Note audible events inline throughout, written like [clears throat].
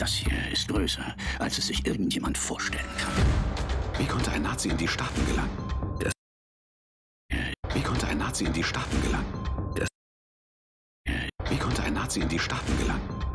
Das hier ist größer, als es sich irgendjemand vorstellen kann. Wie konnte ein Nazi in die Staaten gelangen? Das Wie konnte ein Nazi in die Staaten gelangen? Das Wie konnte ein Nazi in die Staaten gelangen?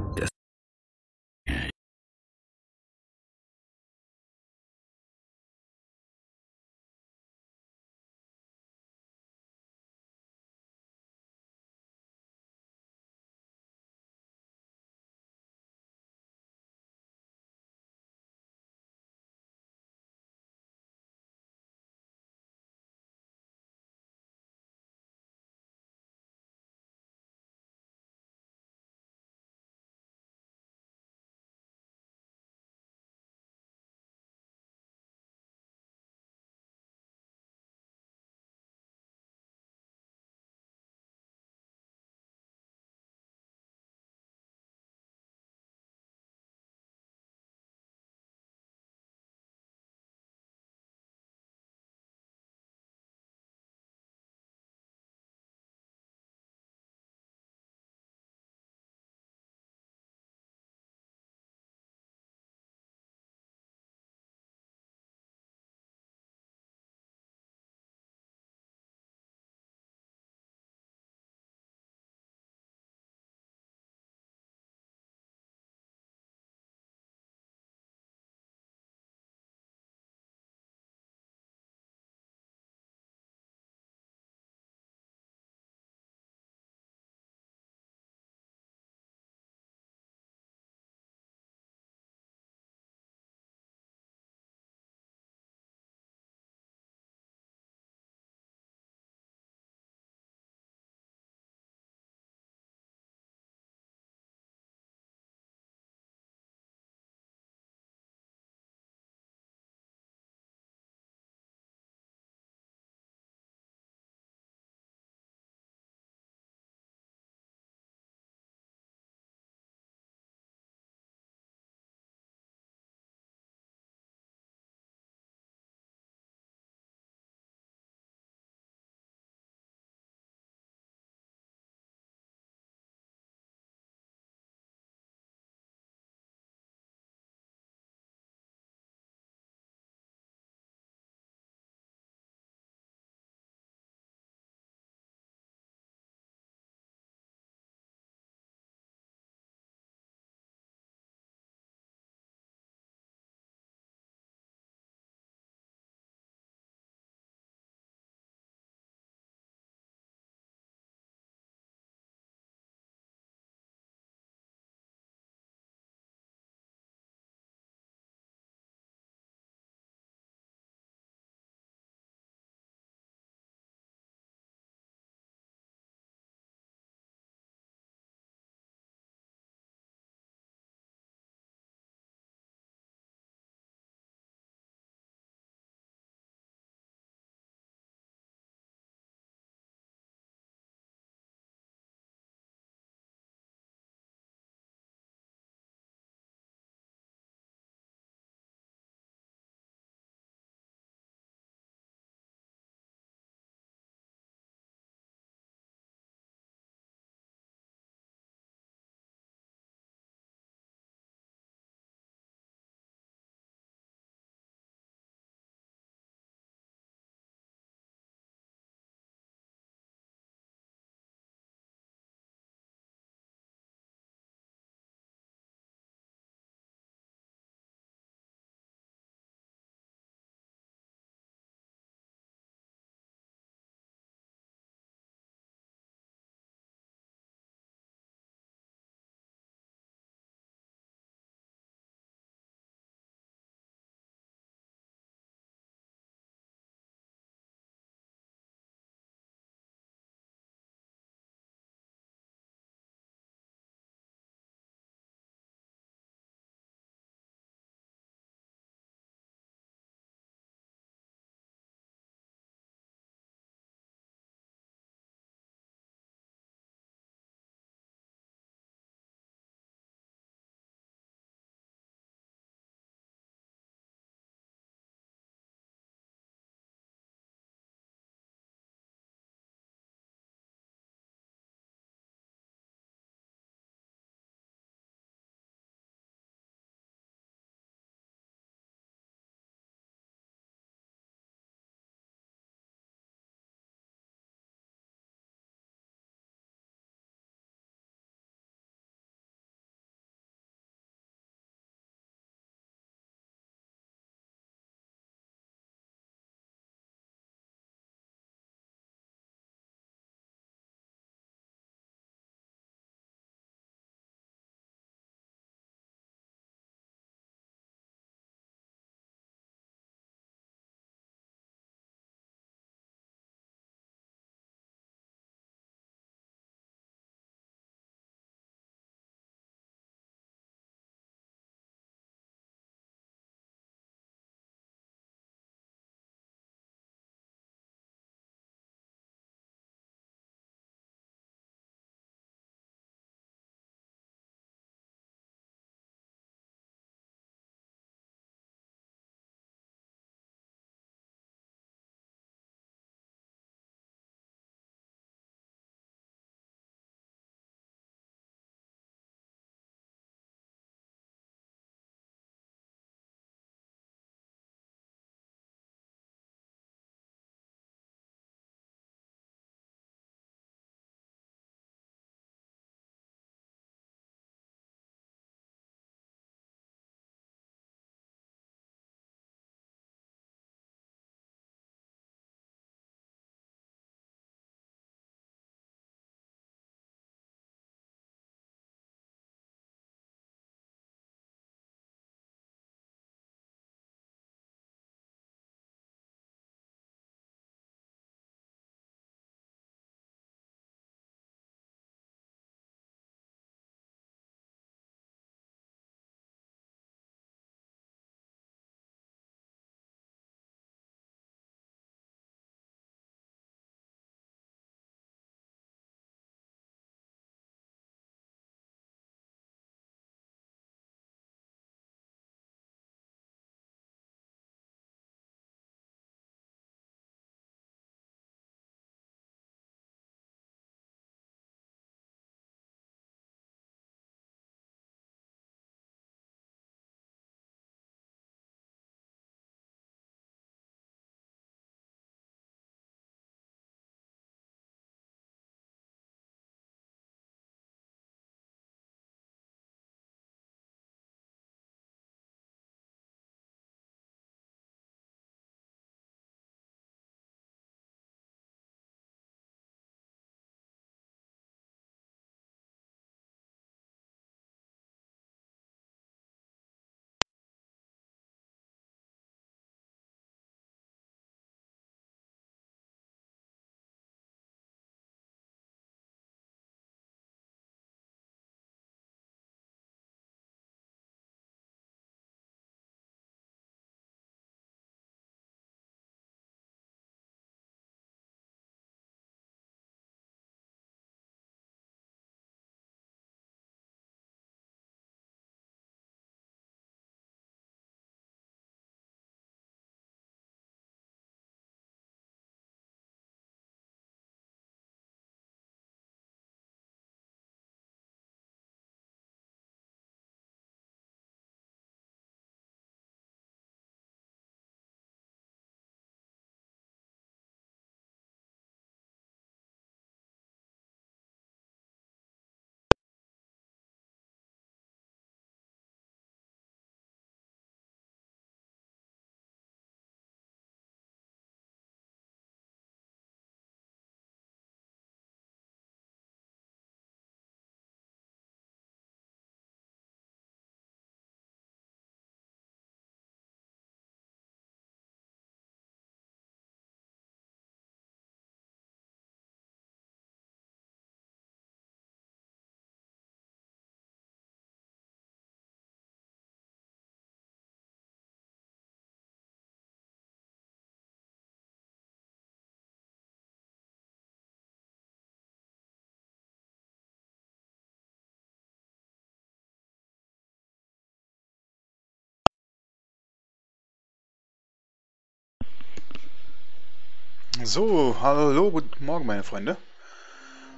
So, hallo, guten Morgen, meine Freunde.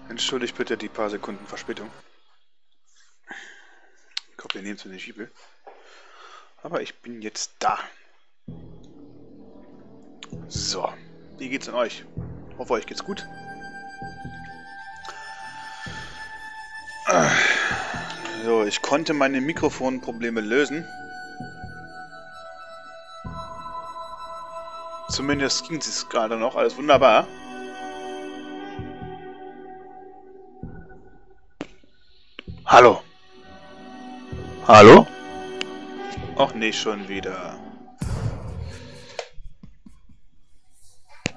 Entschuldigt bitte die paar Sekunden Verspätung. Ich hoffe, ihr nehmt es nicht übel. Aber ich bin jetzt da. So, wie geht's denn euch? Hoffe, euch geht's gut. So, ich konnte meine Mikrofonprobleme lösen. Zumindest ging es gerade noch. Alles wunderbar. Hallo. Hallo? Ach nee, schon wieder.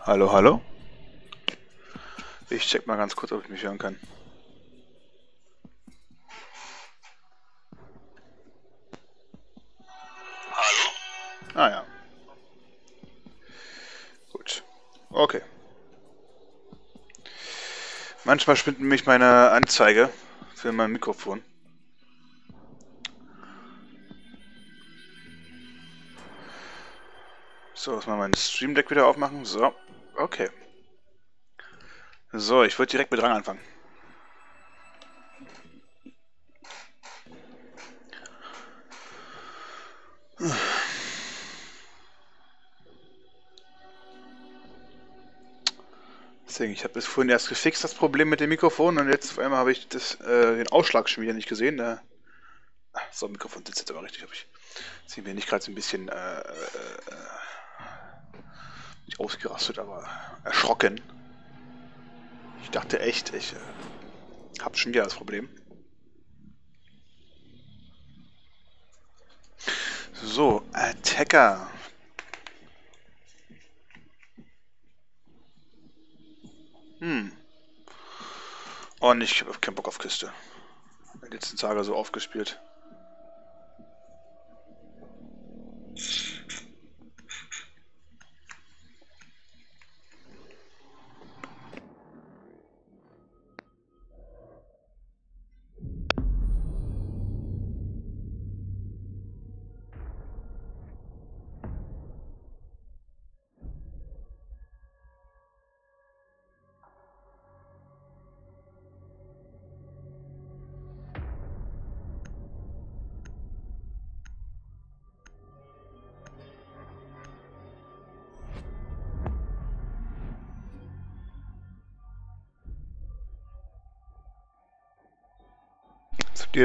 Hallo, hallo? Ich check mal ganz kurz, ob ich mich hören kann. Manchmal spinnt mich meine Anzeige für mein Mikrofon. So, lass mal mein Stream Deck wieder aufmachen. So, okay. So, ich würde direkt mit Rang anfangen. Deswegen, ich habe es vorhin erst gefixt, das Problem mit dem Mikrofon, und jetzt auf einmal habe ich das, äh, den Ausschlag schon wieder nicht gesehen. Äh, so, Mikrofon sitzt jetzt aber richtig, habe ich. Sehen wir nicht gerade so ein bisschen äh, äh, nicht ausgerastet, aber erschrocken. Ich dachte echt, ich äh, habe schon wieder das Problem. So, Attacker. Hm. Oh, nicht, ich habe keinen Bock auf Küste. Die letzten Tage so aufgespielt.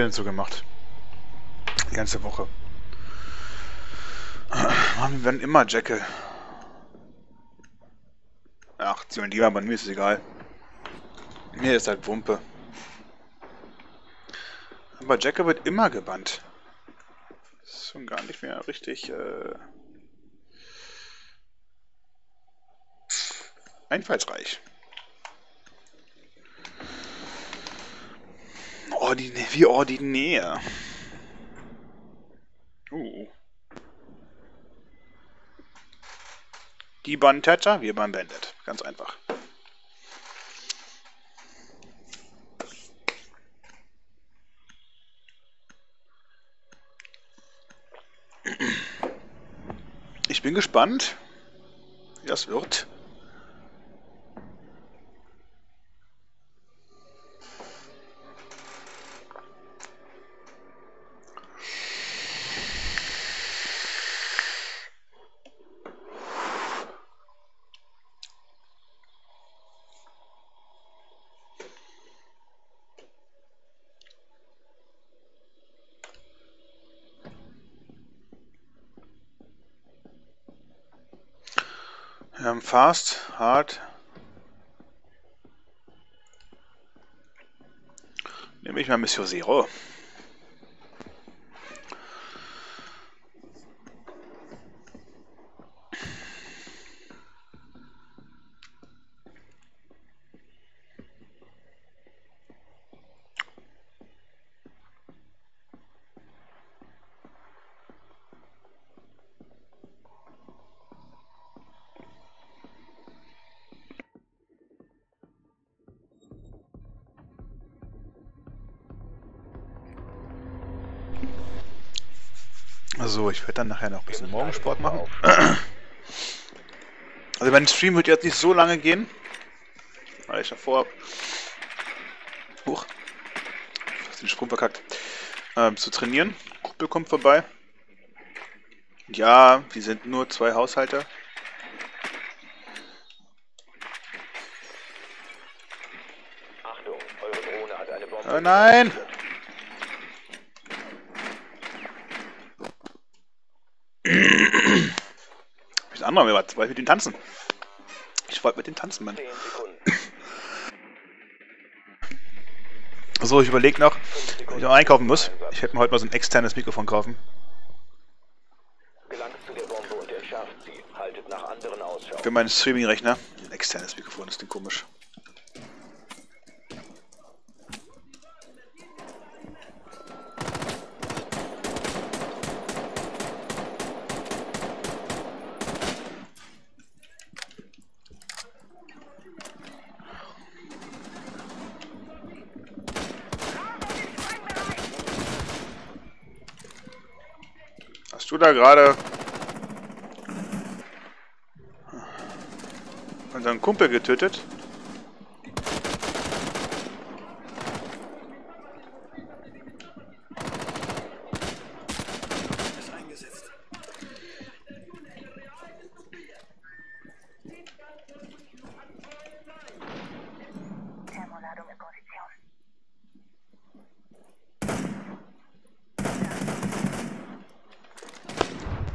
Denn so gemacht? Die ganze Woche. Mann, wir werden immer Jekyll. Ach, zieh mal lieber, bei mir ist egal. Mir ist halt Wumpe. Aber Jekyll wird immer gebannt. Das ist schon gar nicht mehr richtig äh, einfallsreich. Ordinär, wie ordinär. Uh. Die bannen Thatcher, wir bannen Bandit. Ganz einfach. Ich bin gespannt, wie das wird. Wir haben Fast, Hard. Nehme ich mal Mission Zero. Ich werde dann nachher noch ein bisschen Morgensport machen. Also mein Stream wird jetzt nicht so lange gehen. Weil ich davor... Huch. Fast den Sprung verkackt. Ähm, zu trainieren. Kumpel kommt vorbei. Ja, wir sind nur zwei Haushalte. Achtung, eure Drohne hat eine Bombe. Oh nein! Bis andere, was wollte mit den tanzen? Ich wollte mit den tanzen, Mann. 10 Sekunden. So, ich überlege noch, 5 ob ich noch einkaufen muss. Ich hätte mir heute mal so ein externes Mikrofon kaufen. Gelangt zu der Bombe und entschärft sie. Haltet nach anderen Ausschau. Für meinen Streaming-Rechner. Ein externes Mikrofon, das klingt komisch. Hast du da gerade unseren Kumpel getötet? Thermoladung in Position.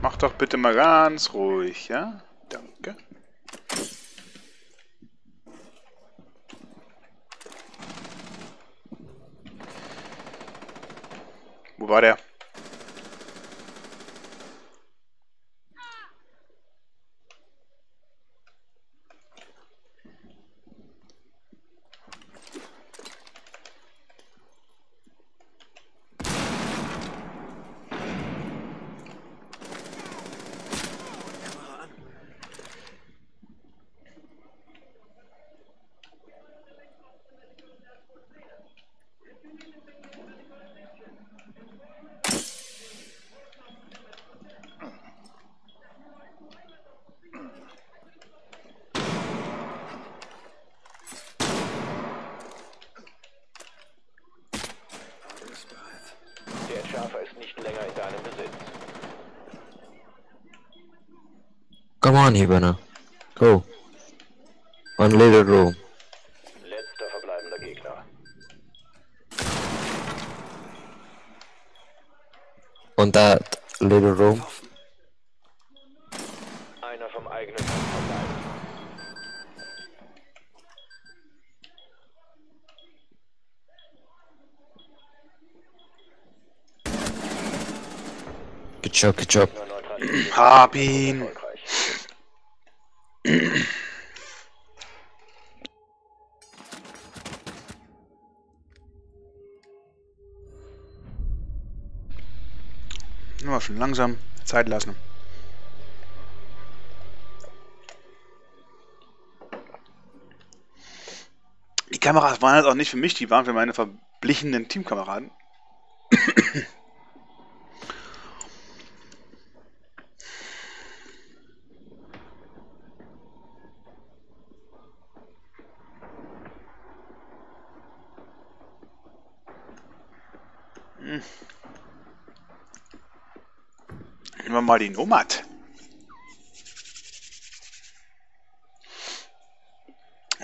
Mach doch bitte mal ganz ruhig, ja? Danke. Wo war der? On, Hibana. Go. One little room. Letzter verbleibender Gegner. On that little room. Einer vom eigenen Team. Good job, good job. Gegner. Hab ihn. Nur schon langsam Zeit lassen. Die Kameras waren jetzt auch nicht für mich, die waren für meine verblichenen Teamkameraden. Nehmen wir mal die Nomad.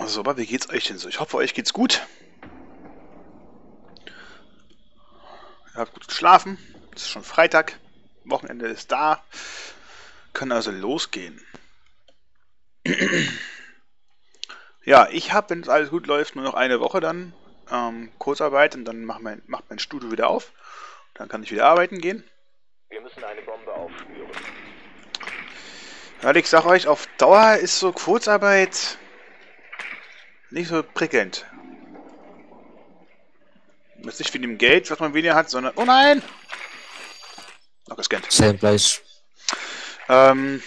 So, aber wie geht's euch denn so? Ich hoffe, euch geht's gut. Ihr habt gut geschlafen. Es ist schon Freitag. Wochenende ist da. Können also losgehen. [clears throat] ja, ich habe, wenn es alles gut läuft, nur noch eine Woche dann ähm, Kurzarbeit und dann macht mein, macht mein Studio wieder auf. Dann kann ich wieder arbeiten gehen. Wir müssen eine Bombe aufspüren. Ja, ich sag euch, auf Dauer ist so Kurzarbeit nicht so prickelnd. Ist nicht wie dem Geld, was man weniger hat, sondern. Oh nein! Noch gescannt. Same place. Ähm,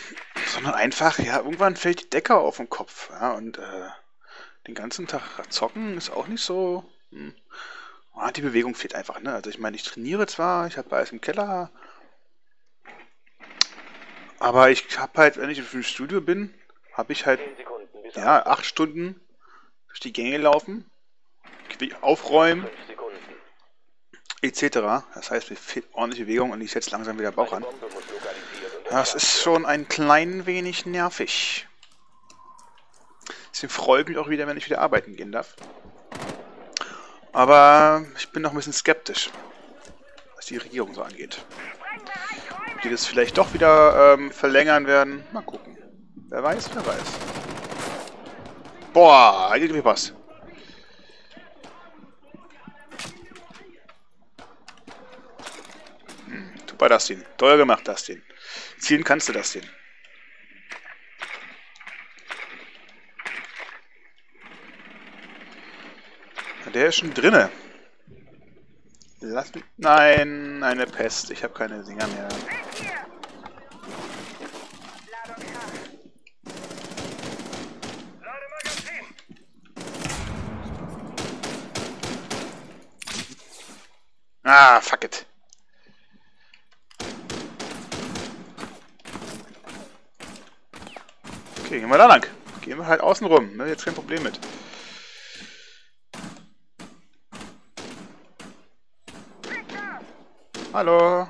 sondern einfach, ja, irgendwann fällt die Decke auf den Kopf. Ja, und äh, den ganzen Tag zocken ist auch nicht so. Hm. Ah, die Bewegung fehlt einfach, ne? Also ich meine, ich trainiere zwar, ich habe alles im Keller, aber ich habe halt, wenn ich im Studio bin, habe ich halt 10 Sekunden bis ja, acht Stunden durch die Gänge laufen, aufräumen, 5 Sekunden. etc. Das heißt, mit viel ordentliche Bewegung und ich setze langsam wieder Bauch an. Das ist schon ein klein wenig nervig. Deswegen freue ich mich auch wieder, wenn ich wieder arbeiten gehen darf. Aber ich bin noch ein bisschen skeptisch, was die Regierung so angeht. Ob die das vielleicht doch wieder ähm, verlängern werden. Mal gucken. Wer weiß, wer weiß. Boah, gibt was. Hm, super, Dustin. Toll gemacht, Dustin. Zielen kannst du, Dustin. Der ist schon drinne. Lass mich... Nein, eine Pest. Ich habe keine Dinger mehr. Ah, fuck it. Okay, gehen wir da lang. Gehen wir halt außen rum. Ne? Jetzt kein Problem mit. Hallo.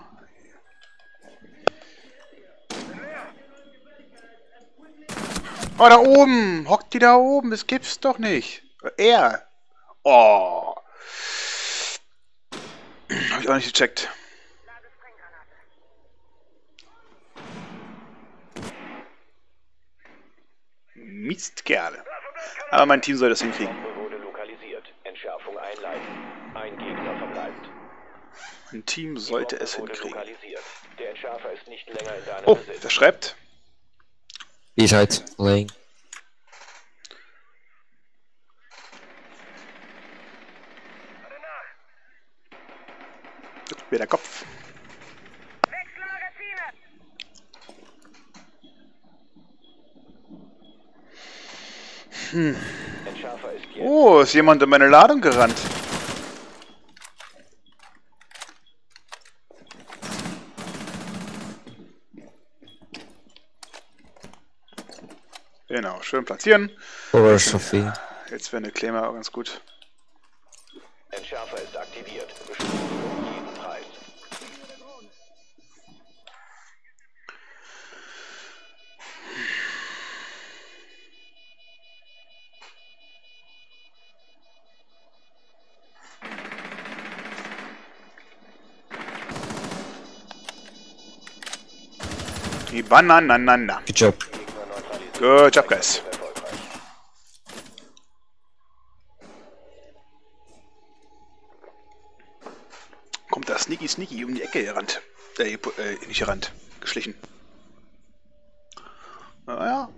Oh, da oben. Hockt die da oben. Das gibt's doch nicht. Er. Oh. Hab ich auch nicht gecheckt. Mistkerle. Aber mein Team soll das hinkriegen. Bombe wurde lokalisiert. Entschärfung einleiten. Ein Gegner verbleibt. Mein Team sollte es hinkriegen. lokalisiert. Der Entschärfer ist nicht länger in deinem Oh, Besitz. wer schreibt? B-side, laying. Juckt mir der Kopf. Jetzt. Oh, ist jemand in meine Ladung gerannt. Genau, schön platzieren. Over Sophie. Jetzt wäre eine Claimer auch ganz gut. Entschärfer ist aktiviert. Jeden Preis. Die Bananana. Good job. Good job, guys. Kommt da Sneaky Sneaky um die Ecke gerannt. Äh, äh nicht gerannt. Geschlichen. Naja.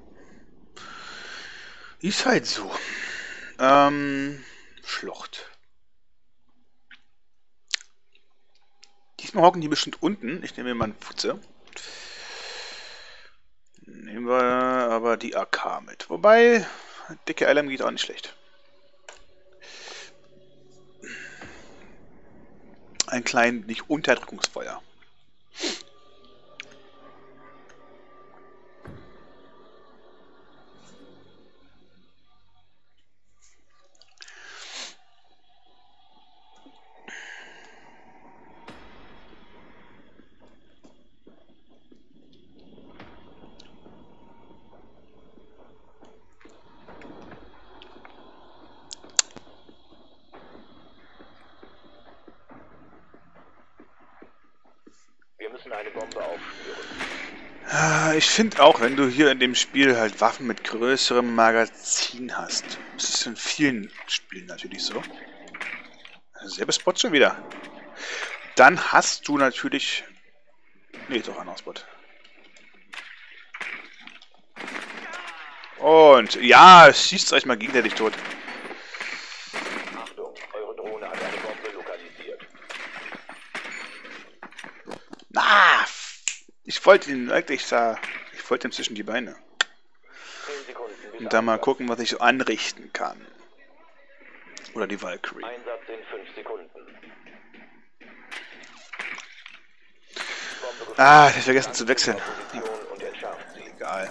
Ist halt so. Ähm, Schlucht. Diesmal hocken die bestimmt unten. Ich nehme mir mal einen Putze. Nehmen wir aber die AK mit. Wobei, dicke LM geht auch nicht schlecht. Ein klein, nicht Unterdrückungsfeuer. Müssen eine Bombe aufspüren. Ah, Ich finde auch, wenn du hier in dem Spiel halt Waffen mit größerem Magazin hast. Das ist in vielen Spielen natürlich so. Selbe Spot schon wieder. Dann hast du natürlich. Nee, doch ein Spot. Und ja, schießt euch mal gegenseitig tot. Achtung, eure Drohne hat eine Bombe lokalisiert. Na, ich wollte ihn wirklich da. Ich wollte ihm zwischen die Beine. 10 Sekunden bis Und dann mal gucken, was ich so anrichten kann. Oder die Valkyrie. Einsatz in 5 Sekunden. Bombe Ah, ich hab vergessen zu wechseln. Egal.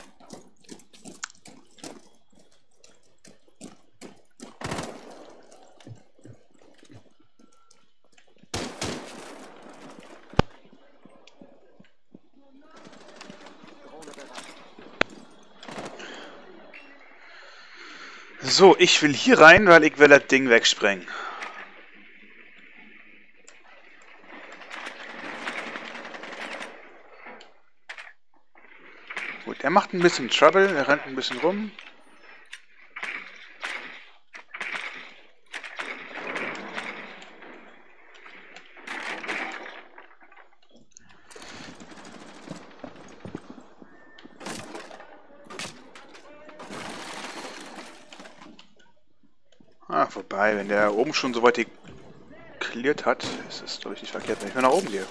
So, ich will hier rein, weil ich will das Ding wegsprengen. Gut, er macht ein bisschen Trouble, er rennt ein bisschen rum. Vorbei. Wenn der oben schon so weit geklärt hat, ist es, glaube ich, nicht verkehrt, wenn ich mal nach oben gehe.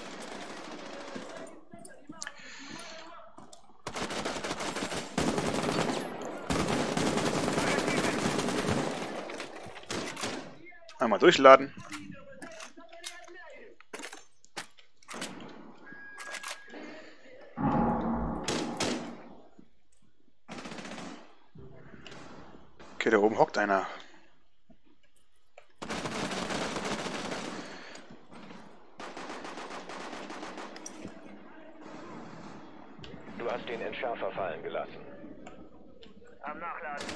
Einmal durchladen. Okay, da oben hockt einer. Du hast den Entschärfer fallen gelassen. Am Nachladen.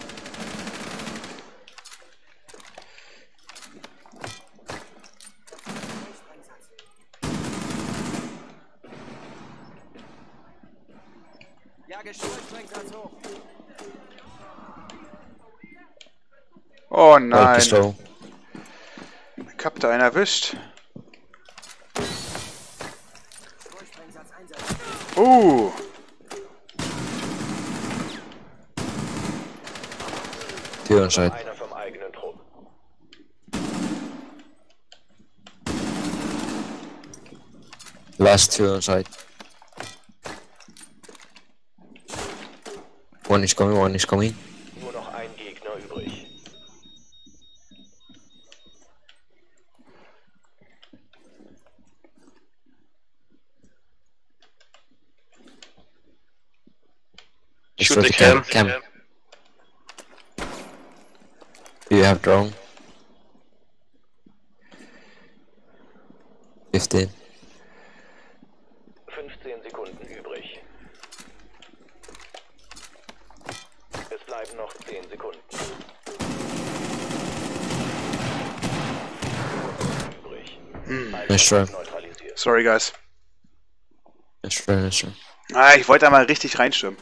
Ja, Geschulsprengsatz hoch. Nein, pistol. ich hab da einen erwischt. Uh, Tür inside. Einer vom eigenen Trupp. Last two inside. One is coming, one is coming. Nur noch ein Gegner übrig. For the the camp. cam. Camp. Do you have drone? 15. 15 Sekunden übrig. Es bleiben noch 10 Sekunden. Übrig. Nice try. Neutralisiert. sorry guys. Nice try, nice try. Ah, ich wollte da mal richtig reinstürmen.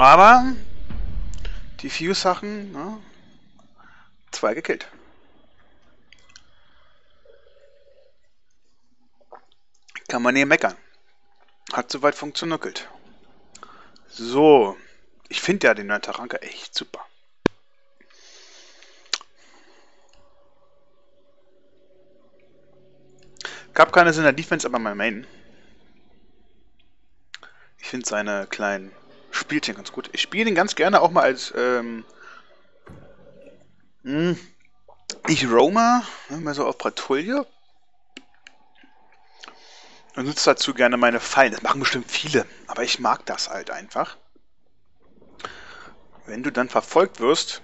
Aber die Fuse-Sachen, ne? zwei gekillt. Kann man hier meckern. Hat soweit funktioniert. So, ich finde ja den neuen Taranka echt super. Gab keine Sinn in der Defense, aber mein Main. Ich finde seine kleinen Spielchen ganz gut. Ich spiele den ganz gerne auch mal als ähm, mh, ich Roma, ne, mal so auf Patrouille. Und nutze dazu gerne meine Fallen. Das machen bestimmt viele, aber ich mag das halt einfach. Wenn du dann verfolgt wirst,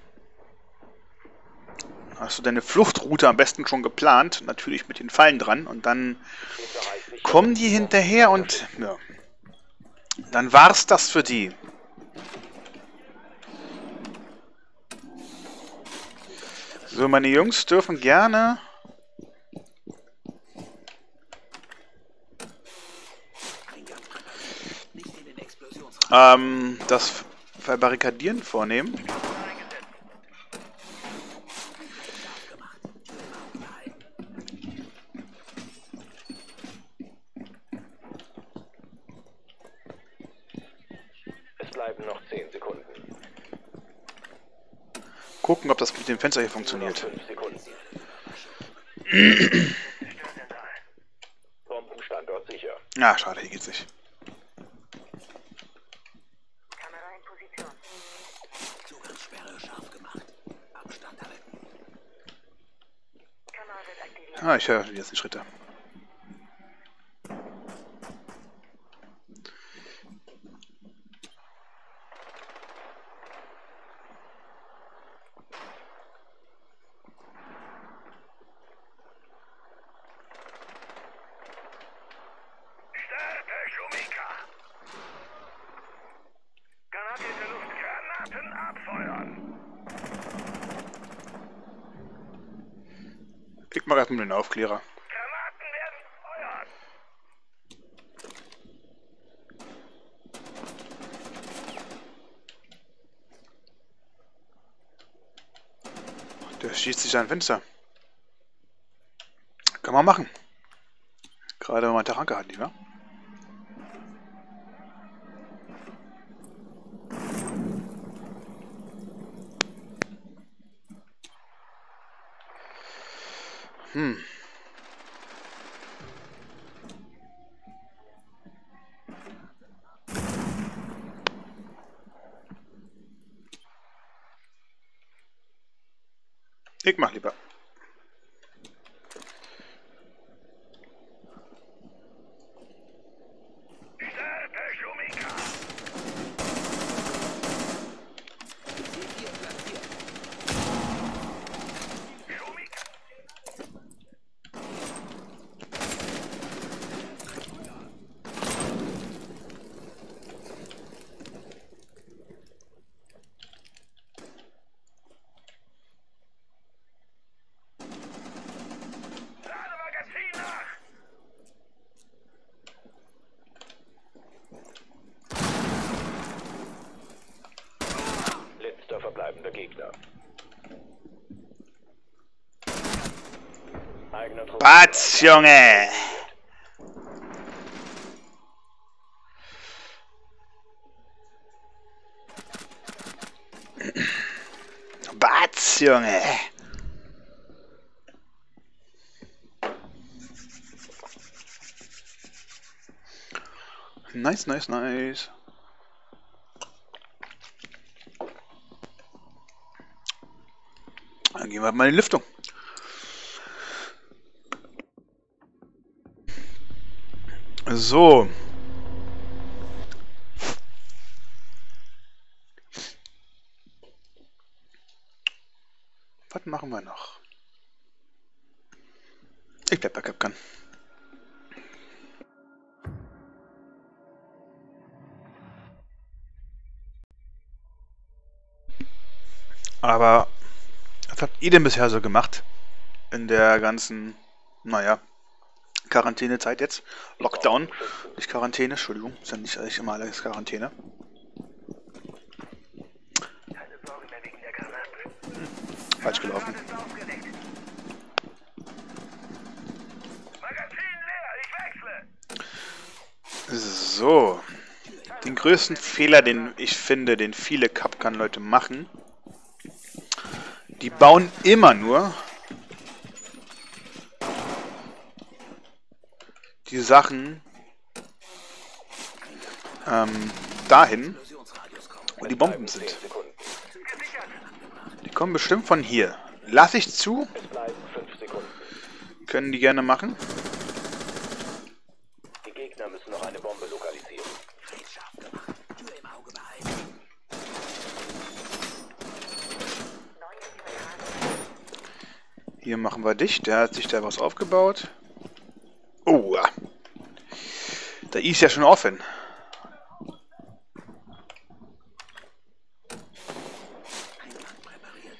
hast du deine Fluchtroute am besten schon geplant, natürlich mit den Fallen dran, und dann kommen die hinterher und ja, dann war's das für die. So, meine Jungs dürfen gerne ähm, das Verbarrikadieren vornehmen. Es bleiben noch 10 Sekunden. Gucken, ob das mit dem Fenster hier funktioniert. 5 Sekunden. Bombenstandort sicher. Ah, schade, hier geht's nicht. Kamera in Position. Zugangssperre scharf gemacht. Abstand halten. Kamera wird aktiviert. Ah, ich höre die ersten Schritte. Den Aufklärer. Der schießt sich ein Fenster. Kann man machen. Gerade wenn man Taranka hat, nicht wahr? Hm. Ich mach lieber. Stärke, Schumika. Schumika. Lade Magazin nach. Letzter verbleibender Gegner. Batz, Junge! Batz, Junge! Nice, nice, nice. Dann gehen wir mal in die Lüftung. So. Was machen wir noch? Ich bleib bei Capcan. Aber was habt ihr denn bisher so gemacht? In der ganzen, naja, Quarantänezeit jetzt. Lockdown. Nicht Quarantäne, Entschuldigung. Ist ja nicht eigentlich immer alles Quarantäne. Falsch gelaufen. So. Den größten Fehler, den ich finde, den viele Capcan-Leute machen, die bauen immer nur Sachen ähm, dahin, wo die Bomben sind. 10 Sekunden. Die kommen bestimmt von hier. Lass ich zu, Es bleiben 5 Sekunden. können die gerne machen. Die Gegner müssen noch eine Bombe lokalisieren. Scharf gemacht. Tür im Auge behalten. Hier machen wir dicht. Der hat sich da was aufgebaut. Oh, ja. Ist ja schon offen. Eingang präpariert.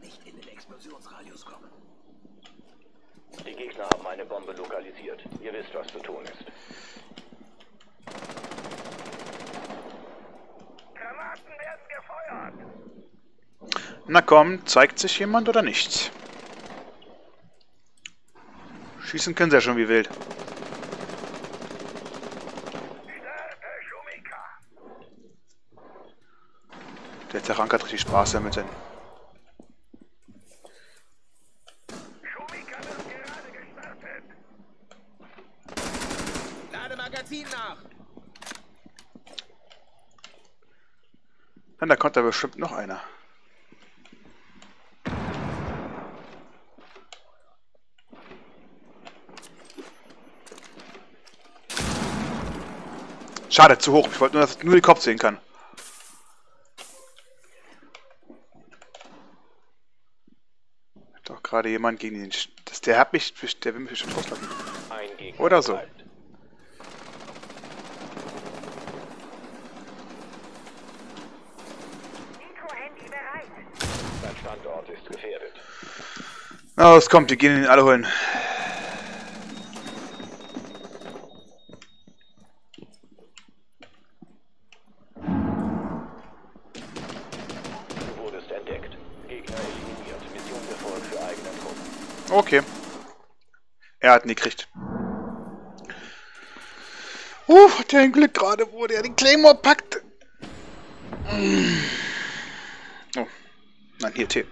Nicht in den Explosionsradius kommen. Die Gegner haben eine Bombe lokalisiert. Ihr wisst, was zu tun ist. Granaten werden gefeuert. Na komm, zeigt sich jemand oder nicht? Schießen können sie ja schon wie wild. Der Terrank hat richtig Spaß damit. Denn. Magazin nach. Na, da kommt da bestimmt noch einer. Schade, zu hoch. Ich wollte nur, dass ich nur den Kopf sehen kann. Hat Doch gerade jemand gegen den... Sch- Das, der hat mich... Der will mich bestimmt rauslassen. Oder so. bleibt. Mikro-Handy bereit. Sein Standort ist gefährdet. Na, es kommt, wir gehen ihn alle holen. Er hat ihn gekriegt. Uh, hat er ein Glück gerade, wo der den Claymore packt. Mm. Oh. Nein, hier Tee.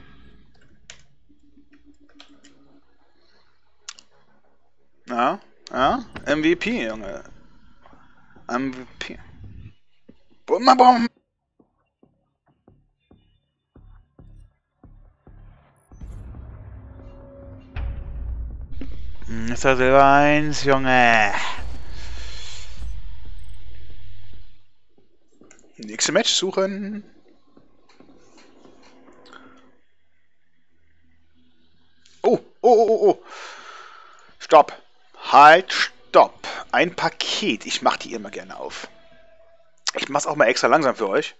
Ja, ja, MVP, Junge. MVP. Bum, bum. Ist das Silber 1, Junge? Nächste Match suchen. Oh, oh, oh, oh, oh. Stopp. Halt, stopp. Ein Paket. Ich mach die immer gerne auf. Ich mach's auch mal extra langsam für euch.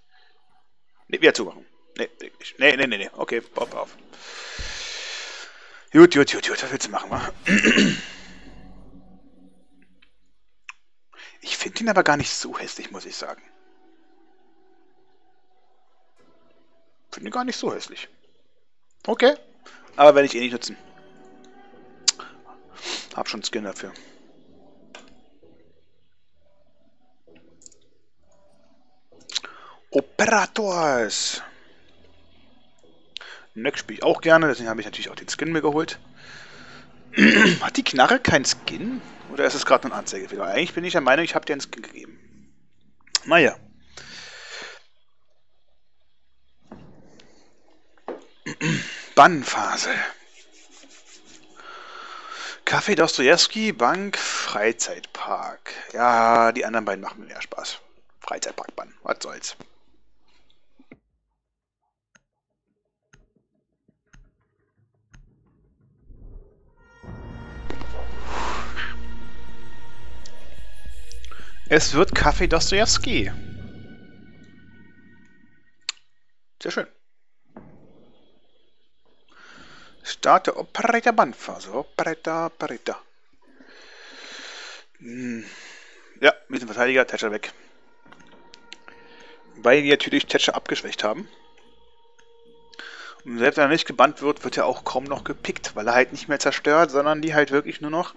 Ne, wieder zumachen. Ne, ne, ne, ne, ne. Okay, pop auf. Gut, gut, gut, gut. Was willst du machen, wa? Ich finde ihn aber gar nicht so hässlich, muss ich sagen. Finde ihn gar nicht so hässlich. Okay. Aber werde ich eh nicht nutzen. Hab schon Skin dafür. Operators. Neck spiele ich auch gerne, deswegen habe ich natürlich auch den Skin mir geholt. [clears throat] Hat die Knarre keinen Skin? Oder ist es gerade ein Anzeigefehler? Eigentlich bin ich der Meinung, ich habe dir einen Skin gegeben. Naja. [clears throat] Bannphase. Café Dostojewski, Bank, Freizeitpark. Ja, die anderen beiden machen mir mehr Spaß. Freizeitpark Bann, was soll's. Es wird Kaffee Dostojewski. Sehr schön. Starte Operator Bandphase. Operator, Operator. Hm. Ja, wir sind Verteidiger, Thatcher weg. Weil wir natürlich Thatcher abgeschwächt haben. Und selbst wenn er nicht gebannt wird, wird er auch kaum noch gepickt, weil er halt nicht mehr zerstört, sondern die halt wirklich nur noch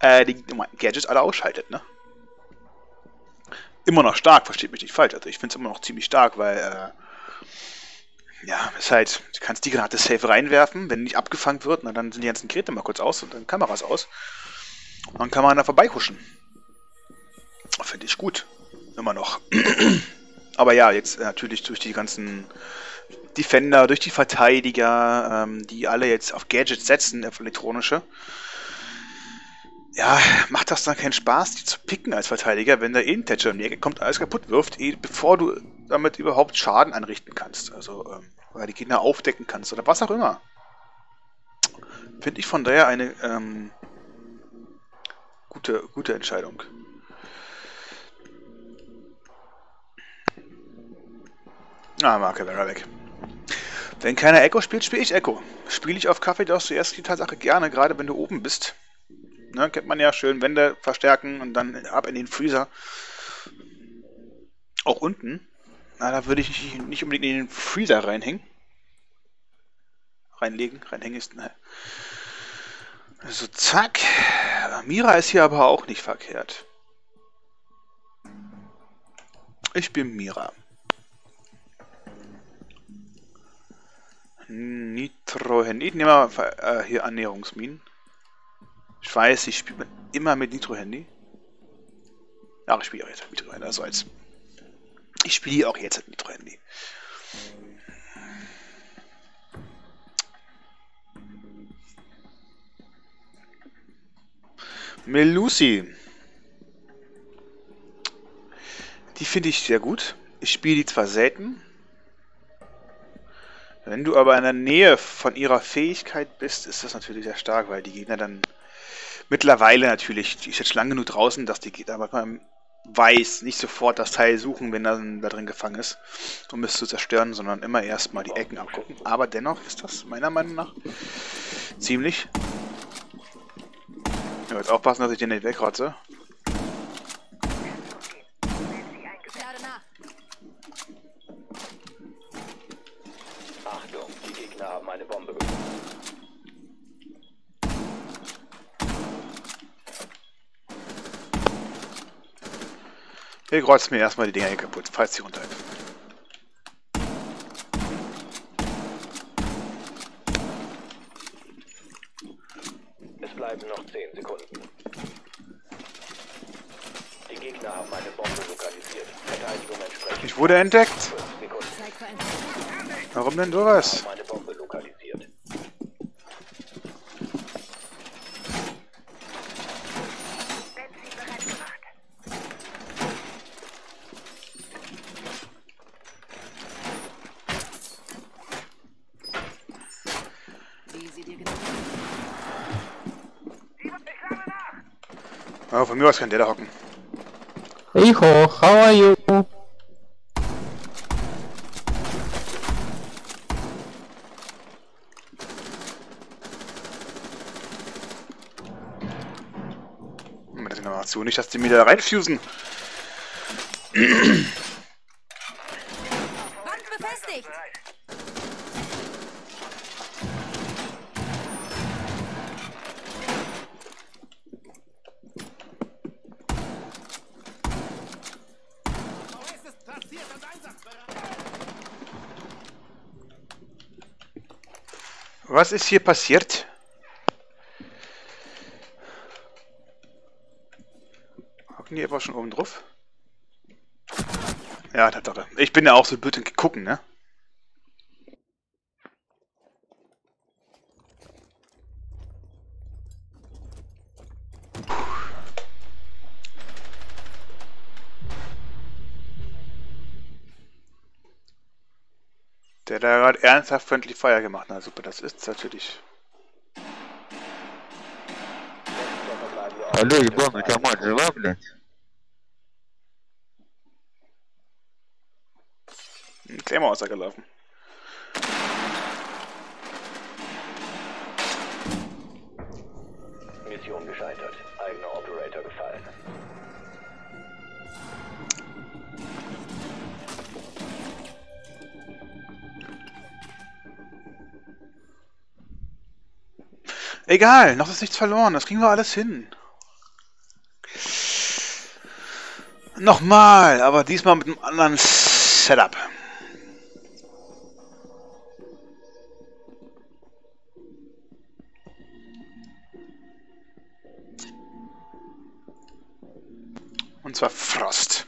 äh, die Gadgets alle ausschaltet, ne? Immer noch stark, versteht mich nicht falsch. Also ich finde es immer noch ziemlich stark, weil äh, ja, ist halt, du kannst die Granate safe reinwerfen, wenn nicht abgefangen wird, na, dann sind die ganzen Geräte mal kurz aus und dann Kameras aus. Und dann kann man da vorbeihuschen. Finde ich gut. Immer noch. [clears throat] Aber ja, jetzt natürlich durch die ganzen Defender, durch die Verteidiger, ähm, die alle jetzt auf Gadgets setzen, auf elektronische. Ja, macht das dann keinen Spaß, die zu picken als Verteidiger, wenn da eh ein in die Ecke kommt, alles kaputt wirft, eh, bevor du damit überhaupt Schaden anrichten kannst. Also, ähm, oder die Gegner aufdecken kannst oder was auch immer. Finde ich von daher eine ähm, gute, gute Entscheidung. Ah, Marke wäre weg. Wenn keiner Echo spielt, spiele ich Echo. Spiele ich auf Kaffee zuerst die Tatsache gerne, gerade wenn du oben bist. Ne, kennt man ja schön, Wände verstärken und dann ab in den Freezer. Auch unten. Na, da würde ich nicht unbedingt in den Freezer reinhängen. Reinlegen, reinhängen ist. Ne. So, zack. Mira ist hier aber auch nicht verkehrt. Ich bin Mira. Nitro-Handy. Ich nehme mal äh, hier Annäherungsminen. Ich weiß, ich spiele immer mit Nitro-Handy. Ach, ich spiele auch jetzt mit Nitro-Handy. Also als ich spiele auch jetzt mit Nitro-Handy. Melusi. Die finde ich sehr gut. Ich spiele die zwar selten. Wenn du aber in der Nähe von ihrer Fähigkeit bist, ist das natürlich sehr stark, weil die Gegner dann mittlerweile natürlich, die ist jetzt lang genug draußen, dass die Gegner aber man weiß, nicht sofort das Teil suchen, wenn er da drin gefangen ist, um es zu zerstören, sondern immer erstmal die Ecken abgucken. Aber dennoch ist das meiner Meinung nach Ziemlich. Ja, jetzt aufpassen, dass ich den nicht wegrotze. Lade nach. Achtung, die Gegner haben eine Bombe gefunden. Ich kreuze mir erstmal die Dinger hier kaputt, falls sie runter Es bleiben noch 10 Sekunden. Die Gegner haben eine Bombe lokalisiert. Verteidigung entsprechend. Ich wurde entdeckt. 5 Sekunden. Zeit für ein Warum denn sowas? Haben eine Bombe lokalisiert. Betsy bereit gemacht. Wie sie dir genau. Ich lade nach. Aber von mir aus kann der da hocken. Hijo, how are you? Mit der Animation nicht, dass die mir da reinfusen. [clears throat] Was ist hier passiert? Hocken die etwa schon oben drauf? Ja, Tatsache. Ich bin ja auch so blöd in gucken, ne? Der da gerade ernsthaft Friendly Fire gemacht. Na super, das ist natürlich. Алло, ебаный, команд, жива, блядь? Ein Claymore ist da gelaufen. Egal, noch ist nichts verloren. Das kriegen wir alles hin. Nochmal, aber diesmal mit einem anderen Setup. Und zwar Frost.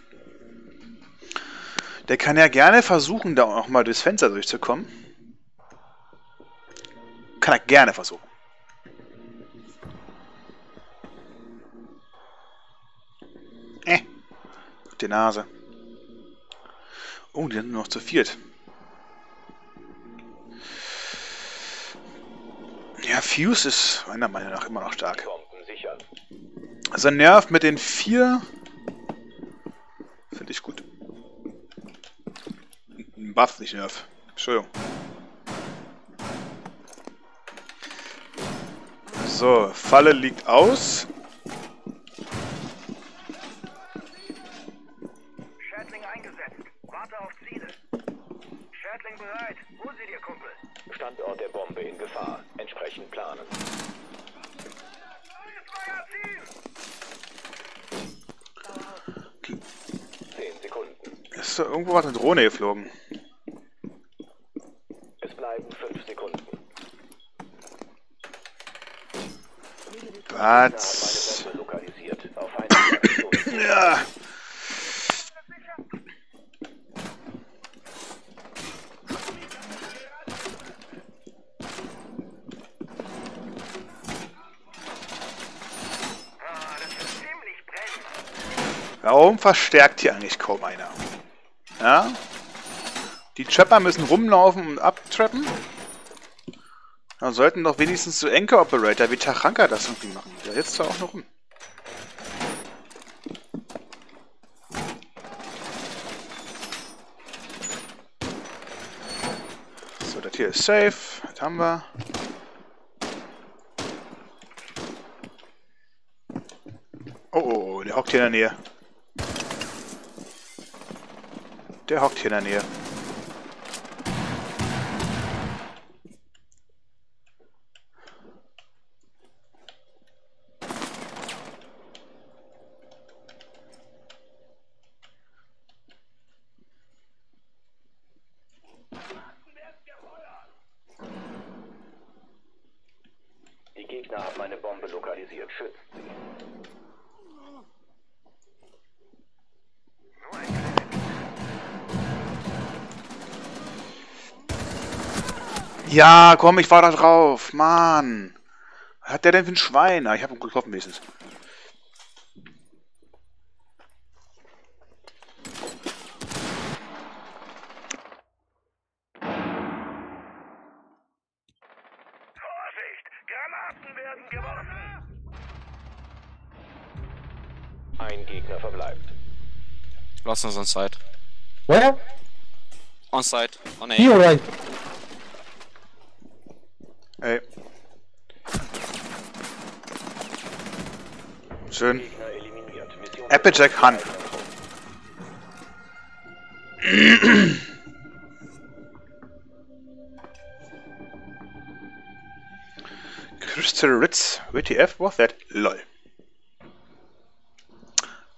Der kann ja gerne versuchen, da auch mal durchs Fenster durchzukommen. Kann er gerne versuchen. Die Nase. Oh, die sind nur noch zu viert. Ja, Fuse ist meiner Meinung nach immer noch stark. Also Nerv mit den vier finde ich gut. Buff, nicht Nerv. Entschuldigung. So, Falle liegt aus. Schädling eingesetzt. Warte auf Ziele. Schädling bereit. Hol sie dir, Kumpel. Standort der Bombe in Gefahr. Entsprechend planen. 10 Sekunden. Ist da irgendwo was eine Drohne geflogen? Es bleiben 5 Sekunden. Was? [clears throat] Ja. Warum verstärkt hier eigentlich kaum einer? Ja? Die Trapper müssen rumlaufen und abtrappen. Dann sollten doch wenigstens so Anchor Operator wie Tachanka das irgendwie machen. Der jetzt da auch noch rum. So, das hier ist safe. Das haben wir. Oh, oh, oh der hockt hier in der Nähe. Der hockt hier in der Nähe. Ja, komm, ich war da drauf. Mann. Was hat der denn für ein Schwein? Ah, ich hab ihn getroffen wenigstens. Vorsicht! Granaten werden geworfen! Ein Gegner verbleibt. Lass uns on site. Where? On site. On A. Here, right. Ey. Schön. Applejack Han. Crystal Ritz, WTF, was that? Lol.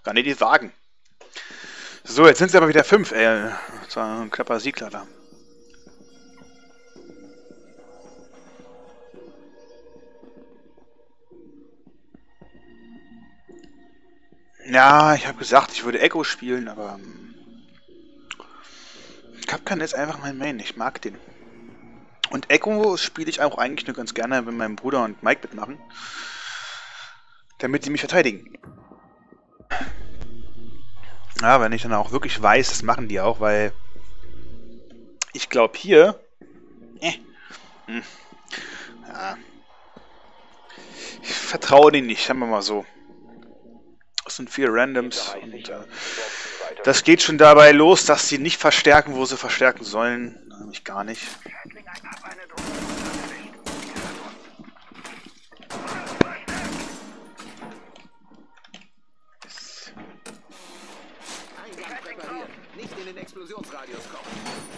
Kann ich nicht sagen. So, jetzt sind sie aber wieder fünf, ey. Das war ein knapper Siegler da. Ja, ich habe gesagt, ich würde Echo spielen, aber ähm, Kapkan ist einfach mein Main. Ich mag den. Und Echo spiele ich auch eigentlich nur ganz gerne, wenn mein Bruder und Mike mitmachen. Damit die mich verteidigen. Ja, wenn ich dann auch wirklich weiß, das machen die auch, weil ich glaube hier. Äh, hm, ja, ich vertraue denen nicht, sagen wir mal so. Das sind vier Randoms und äh, das geht schon dabei los, dass sie nicht verstärken, wo sie verstärken sollen. Nämlich gar nicht. Nicht in den Explosionsradius kommen.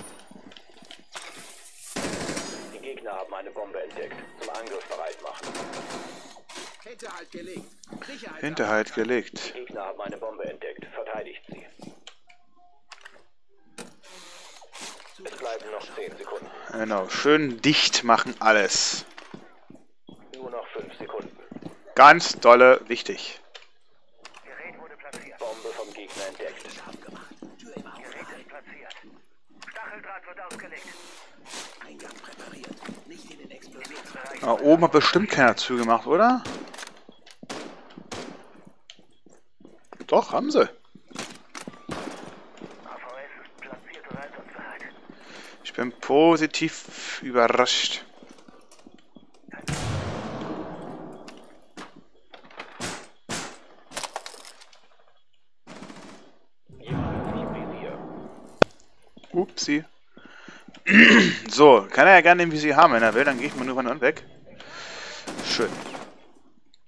Die Gegner haben eine Bombe entdeckt. Zum Angriff bereit machen. Hinterhalt gelegt. Sicherheit. Hinterhalt gelegt. Die Gegner haben eine Bombe entdeckt. Verteidigt sie. Es bleiben noch 10 Sekunden. Genau, schön dicht machen alles. Nur noch 5 Sekunden. Ganz dolle wichtig. Gerät wurde platziert. Bombe vom Gegner entdeckt. Gerät ist platziert. Stacheldraht wird ausgelegt. Eingang präpariert. Nicht in den Explosionsradius. Da oben hat bestimmt keiner zugemacht, oder? Doch, haben sie. Ich bin positiv überrascht. Upsi. [clears throat] So, kann er ja gerne den Visier haben, wenn er will, dann gehe ich mal nur von weg. Schön.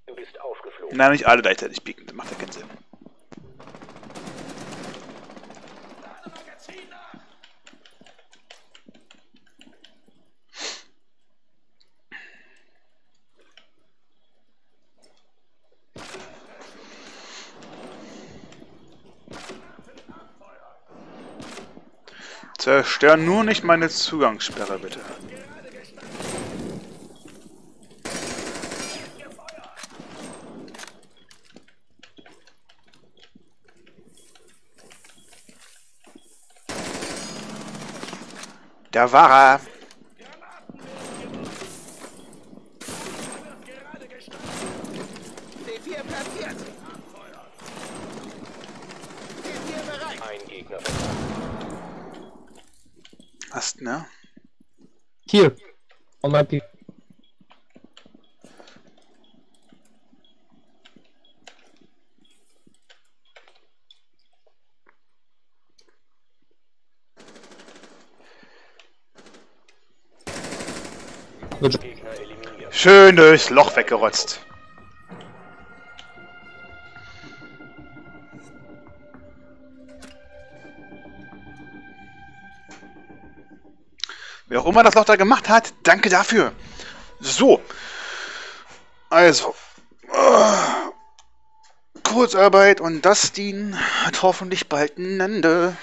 Du bist aufgeflogen. Nein, nicht alle gleichzeitig pieken, das macht ja keinen Sinn. Zerstör nur nicht meine Zugangssperre, bitte. Da war er. D4 platziert. D4 bereit. Ein Gegner verbleibt. Hast, ne? Here. On my. Schön durchs Loch weggerotzt. Immer das Loch da gemacht hat, danke dafür. So. Also. Kurzarbeit und Dustin hat hoffentlich bald ein Ende.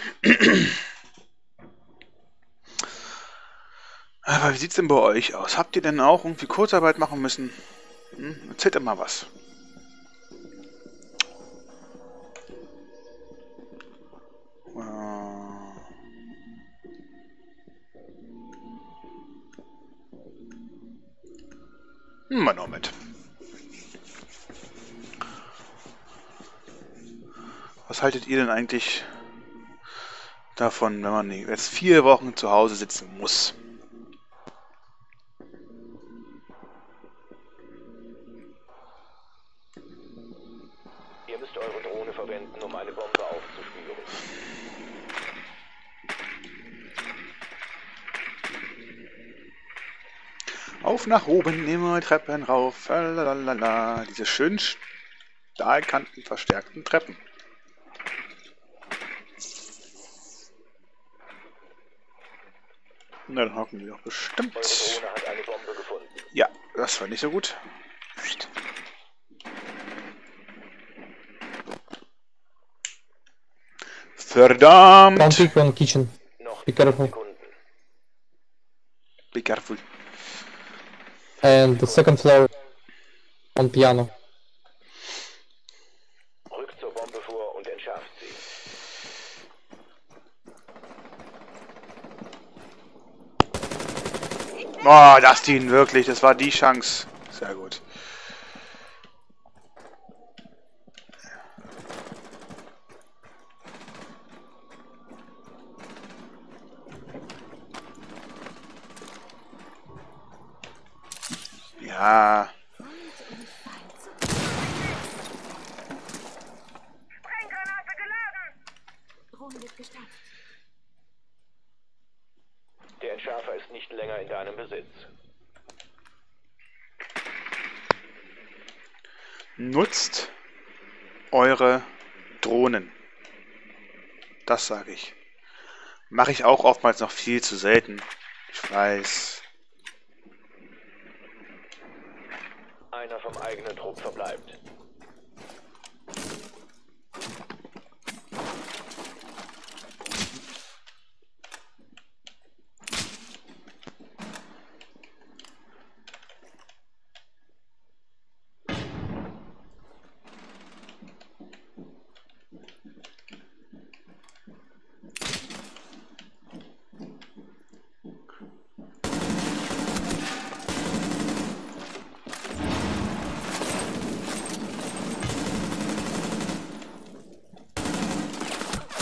Aber wie sieht's denn bei euch aus? Habt ihr denn auch irgendwie Kurzarbeit machen müssen? Hm? Erzählt mal was. Mal noch mit. Was haltet ihr denn eigentlich davon, wenn man jetzt vier Wochen zu Hause sitzen muss? Ihr müsst eure Drohne verwenden, um eine Bombe aufzuspüren. Auf nach oben, immer Treppen rauf, lalalala. Diese schönen stahlkanten verstärkten Treppen. Na, dann hocken die doch bestimmt. Ja, das war nicht so gut. Verdammt! pick on kitchen. Noch Be careful. Be careful. And the second floor on piano. Rückt zur Bombe vor und entschärft sie. Oh, Dustin, wirklich, das war die Chance. Sehr gut. Der Entschärfer ist nicht länger in deinem Besitz. nutzt eure Drohnen. Das sage ich. Mache ich auch oftmals noch viel zu selten. Ich weiß. Einer vom eigenen Trupp verbleibt.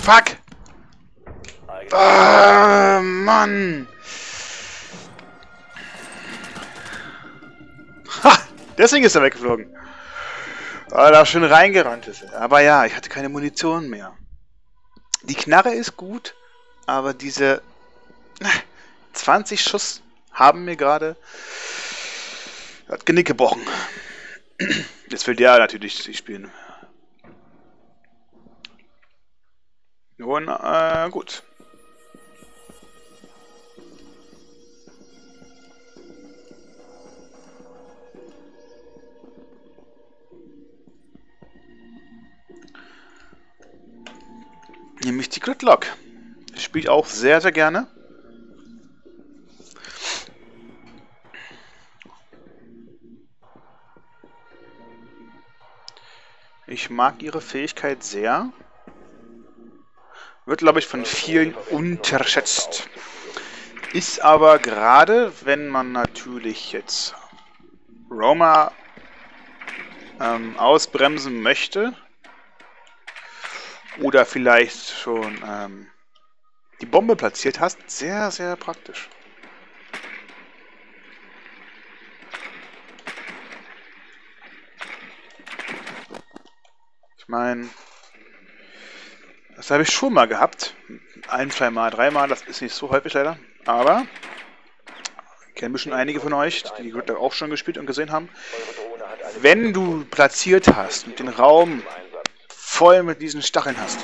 Fuck! Ah, Mann! Ha! Deswegen ist er weggeflogen. Weil er schön reingerannt ist. Aber ja, ich hatte keine Munition mehr. Die Knarre ist gut, aber diese äh, 20 Schuss haben mir gerade das Genick gebrochen. Jetzt will der natürlich spielen. Nun, äh, gut. Nämlich die Gridlock. Spielt auch sehr, sehr gerne. Ich mag ihre Fähigkeit sehr. Wird, glaube ich, von vielen unterschätzt. Ist aber gerade, wenn man natürlich jetzt Roma ähm, ausbremsen möchte oder vielleicht schon ähm, die Bombe platziert hast, sehr, sehr praktisch. Ich meine, das habe ich schon mal gehabt. Ein, zwei Mal, dreimal, das ist nicht so häufig leider. Aber ich kennen schon einige von euch, die Grid auch schon gespielt und gesehen haben. Wenn du platziert hast und den Raum voll mit diesen Stacheln hast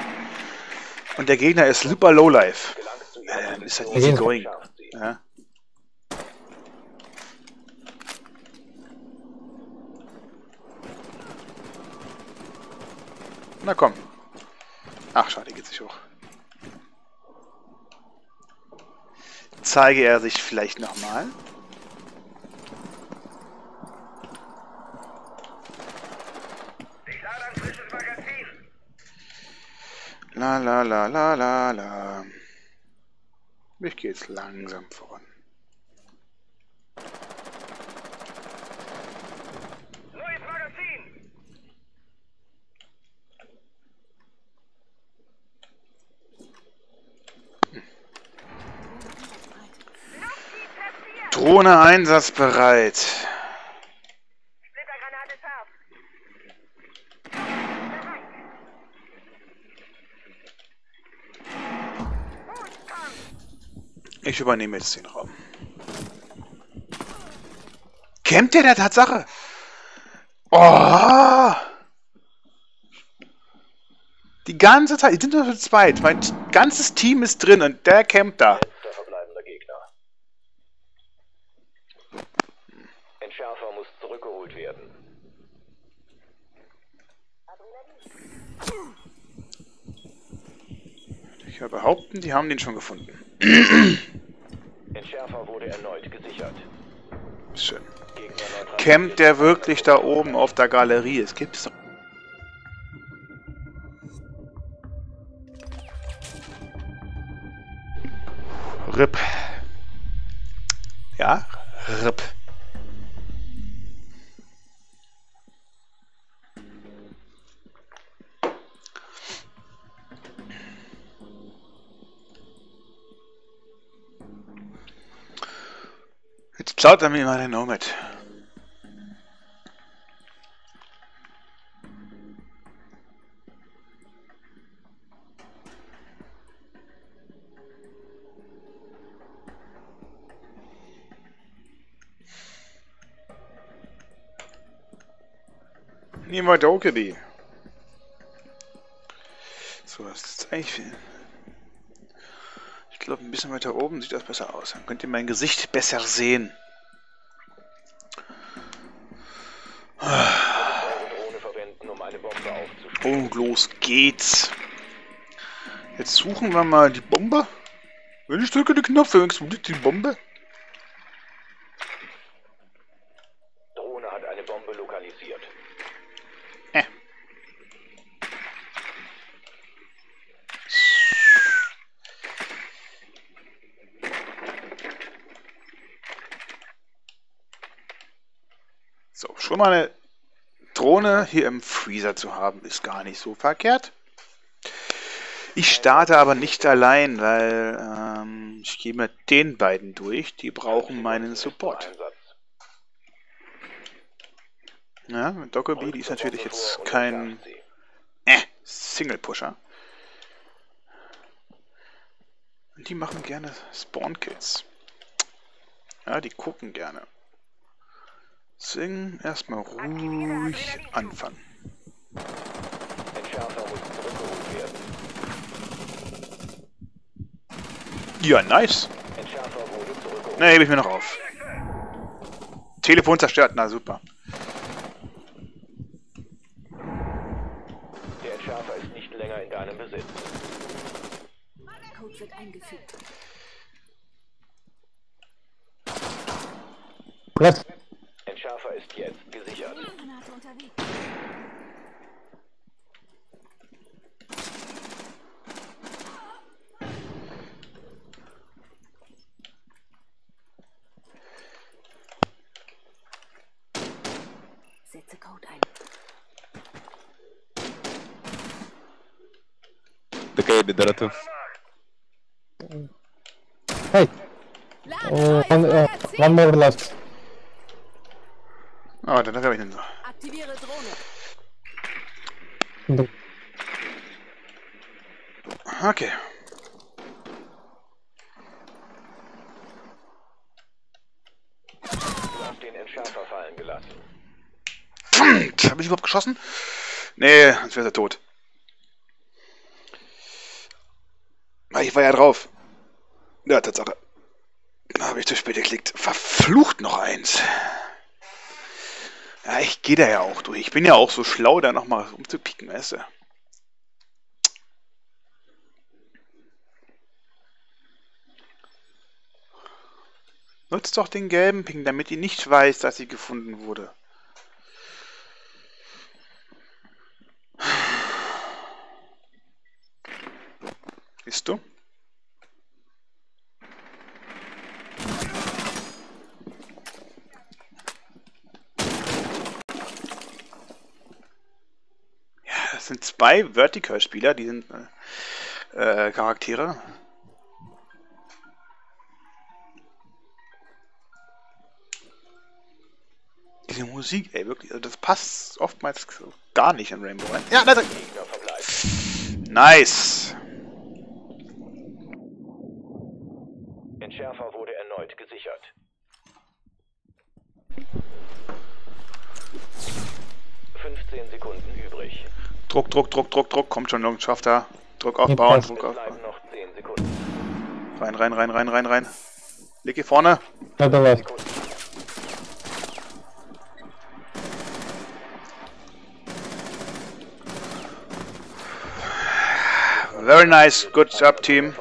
und der Gegner ist super lowlife, dann ist das easy going. Ja. Na komm, Ach, schade, geht sich hoch. Zeige er sich vielleicht nochmal. La la la la la la. Ich gehe langsam voran. Drohne einsatzbereit. Ich übernehme jetzt den Raum. Campt der der Tatsache? Oh! Die ganze Zeit, die sind nur zu zweit. Mein ganzes Team ist drin und der campt da. Letzter verbleibender Gegner. Entschärfer muss zurückgeholt werden. Ich würde behaupten, die haben den schon gefunden. Entschärfer wurde erneut gesichert. Schön. Campt der wirklich da oben auf der Galerie? Es gibt's doch. RIP. Jetzt klaut er mir meine Nomad. Niemand Dokedi. So, was ist eigentlich? für- Ich glaube, ein bisschen weiter oben sieht das besser aus. Dann könnt ihr mein Gesicht besser sehen. Eure Drohne verwenden, um eine Bombe aufzuspüren. Und los geht's. Jetzt suchen wir mal die Bombe. Wenn ich drücke den Knopf, explodiert die Bombe. Drohne hat eine Bombe lokalisiert. Äh. So, schon mal eine Drohne hier im Freezer zu haben, ist gar nicht so verkehrt. Ich starte aber nicht allein, weil ähm, ich gehe mit den beiden durch. Die brauchen meinen Support. Ja, Dockerby, die ist natürlich jetzt kein äh, Single-Pusher. Die machen gerne Spawn-Kills. Ja, die gucken gerne. Deswegen erstmal ruhig anfangen. Ja, nice. Entschärfer wurde zurückgeholt. Na, hebe ich mir noch auf. Telefon zerstört, na super. Der Entschärfer ist nicht länger in deinem Besitz. Code wird eingefügt. Left jetzt gesichert. Setze Code ein. Czekaj, biedratów. Hey! Oh, one, uh, one more left. Oh, dann habe ich den so. Aktiviere Drohne. The- Okay. Du hast den Entschärfer fallen gelassen. Verdammt, habe ich überhaupt geschossen? Nee, sonst wäre er tot. Ah, Ich war ja drauf. Ja, Tatsache. Da habe ich zu spät geklickt. Verflucht noch eins. Ja, ich gehe da ja auch durch. Ich bin ja auch so schlau, da nochmal rumzupicken, weißt du. Nutzt doch den gelben Ping, damit ihr nicht weiß, dass sie gefunden wurde. Siehst du? Sind zwei Vertical-Spieler, die sind äh, äh, Charaktere. Diese Musik, ey, wirklich, also das passt oftmals gar nicht in Rainbow rein. Ja, verbleibt. Nice. Entschärfer wurde erneut gesichert. Fünfzehn Sekunden übrig. Druck, Druck, Druck, Druck, Druck. Kommt schon, Jungs, schafft er. Druck aufbauen. Druck aufbauen. Rein, rein, rein, rein, rein, rein. Leg hier vorne. To the left. Very nice. Good job, Team.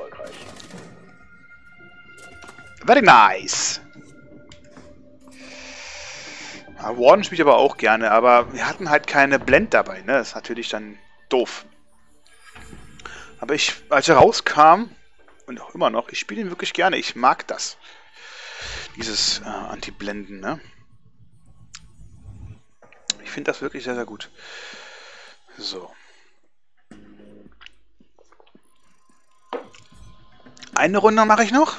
Very nice. Warden spielt aber auch gerne, aber wir hatten halt keine Blend dabei, ne? Das ist natürlich dann doof. Aber ich, als er rauskam, und auch immer noch, ich spiele ihn wirklich gerne. Ich mag das. Dieses äh, Anti-Blenden, ne? Ich finde das wirklich sehr, sehr gut. So. Eine Runde mache ich noch.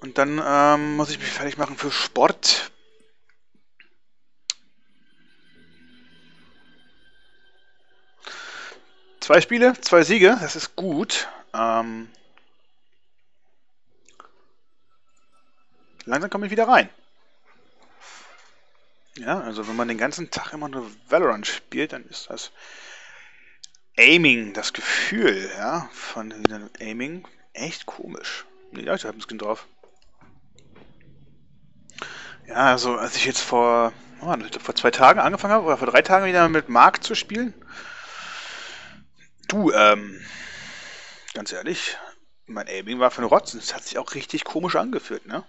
Und dann ähm, muss ich mich fertig machen für Sport. Zwei Spiele, zwei Siege, das ist gut. Ähm, langsam komme ich wieder rein. Ja, also wenn man den ganzen Tag immer nur Valorant spielt, dann ist das Aiming, das Gefühl, ja, von Aiming echt komisch. Die Leute haben Skin drauf. Ja, also als ich jetzt vor, oh, vor zwei Tagen angefangen habe, oder vor drei Tagen wieder mit Mark zu spielen. Du, ähm, ganz ehrlich, mein Aiming war von Rotzen. Es hat sich auch richtig komisch angefühlt, ne?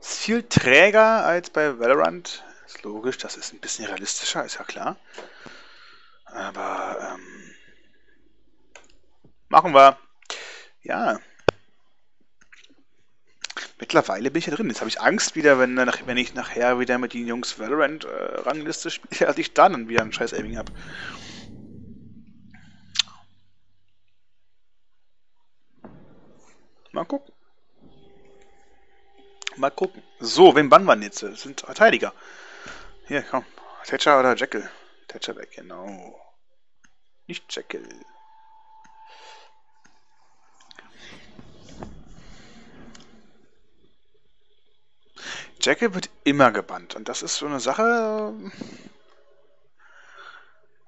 Ist viel träger als bei Valorant. Ist logisch, das ist ein bisschen realistischer, ist ja klar. Aber, ähm, machen wir. Ja. Mittlerweile bin ich ja drin. Jetzt habe ich Angst wieder, wenn, nach- wenn ich nachher wieder mit den Jungs Valorant äh, spiele, [laughs] dass ich dann wieder ein scheiß Aiming habe. Mal gucken. Mal gucken. So, wen bannen wir jetzt? Das sind Verteidiger. Hier, komm. Thatcher oder Jekyll? Thatcher weg, genau. Nicht Jekyll. Jekyll wird immer gebannt. Und das ist so eine Sache.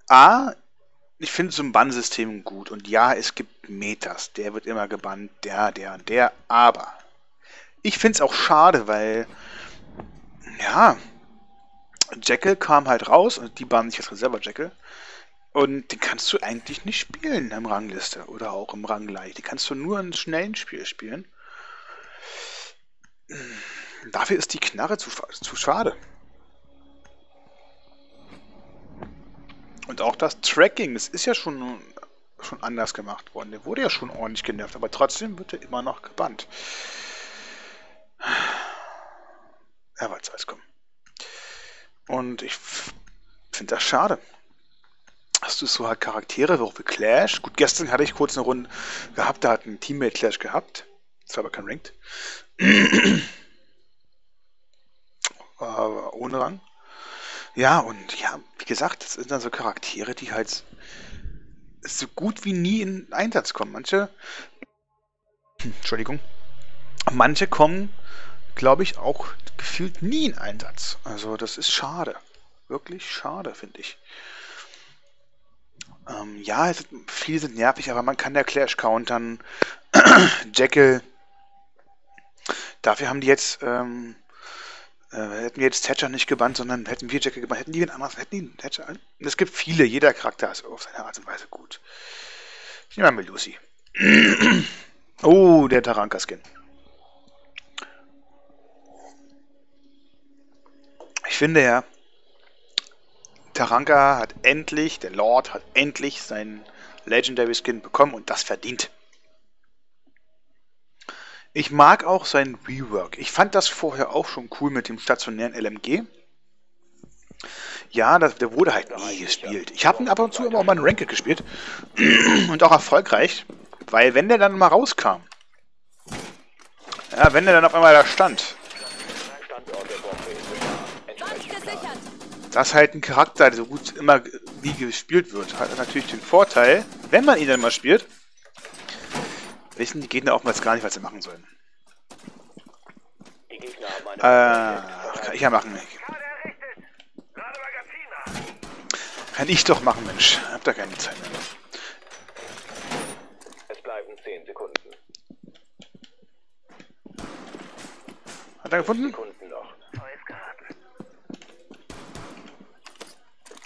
A, ich finde so ein Bannsystem gut. Und ja, es gibt Metas. Der wird immer gebannt, der, der und der. Aber ich finde es auch schade, weil. Ja. Jekyll kam halt raus und die bannen sich jetzt selber Jekyll. Und den kannst du eigentlich nicht spielen im Rangliste oder auch im Rangleich. Die kannst du nur in schnellen Spiel spielen. Dafür ist die Knarre zu, zu schade. Und auch das Tracking, das ist ja schon, schon anders gemacht worden. Der wurde ja schon ordentlich genervt, aber trotzdem wird er immer noch gebannt. Ja, was soll's kommen. Und ich finde das schade. Hast du so halt Charaktere, auch wie Clash? Gut, gestern hatte ich kurz eine Runde gehabt, da hat ein Teammate Clash gehabt. Das war aber kein Ranked. Aber ohne Rang. Ja, und ja, wie gesagt, das sind dann so Charaktere, die halt so gut wie nie in Einsatz kommen. Manche, Entschuldigung, manche kommen, glaube ich, auch gefühlt nie in Einsatz. Also das ist schade. Wirklich schade, finde ich. Ähm, ja, es viele sind nervig, aber man kann der Clash countern. [clears throat] Jekyll. Dafür haben die jetzt, ähm, äh, hätten wir jetzt Thatcher nicht gebannt, sondern hätten wir Jekyll gebannt, hätten die wen anders, hätten die einen Thatcher. Es gibt viele, jeder Charakter ist auf seine Art und Weise gut. Ich nehme mal Lucy. [clears throat] Oh, der Taranka-Skin. Ich finde ja, Taranka hat endlich, der Lord hat endlich seinen Legendary Skin bekommen und das verdient. Ich mag auch sein Rework. Ich fand das vorher auch schon cool mit dem stationären LMG. Ja, das, der wurde halt nie gespielt. Ich habe ihn ab und zu immer auch mal in Ranked gespielt. [clears throat] und auch erfolgreich. Weil wenn der dann mal rauskam. Ja, wenn der dann auf einmal da stand. Dass halt ein Charakter, so gut immer nie gespielt wird, hat natürlich den Vorteil, wenn man ihn dann mal spielt, wissen die Gegner oftmals gar nicht, was sie machen sollen. Die Gegner haben eine Äh, kann ich ja machen. Kann ich doch machen, Mensch. Hab da keine Zeit mehr. Es bleiben 10 Sekunden. Hat er gefunden?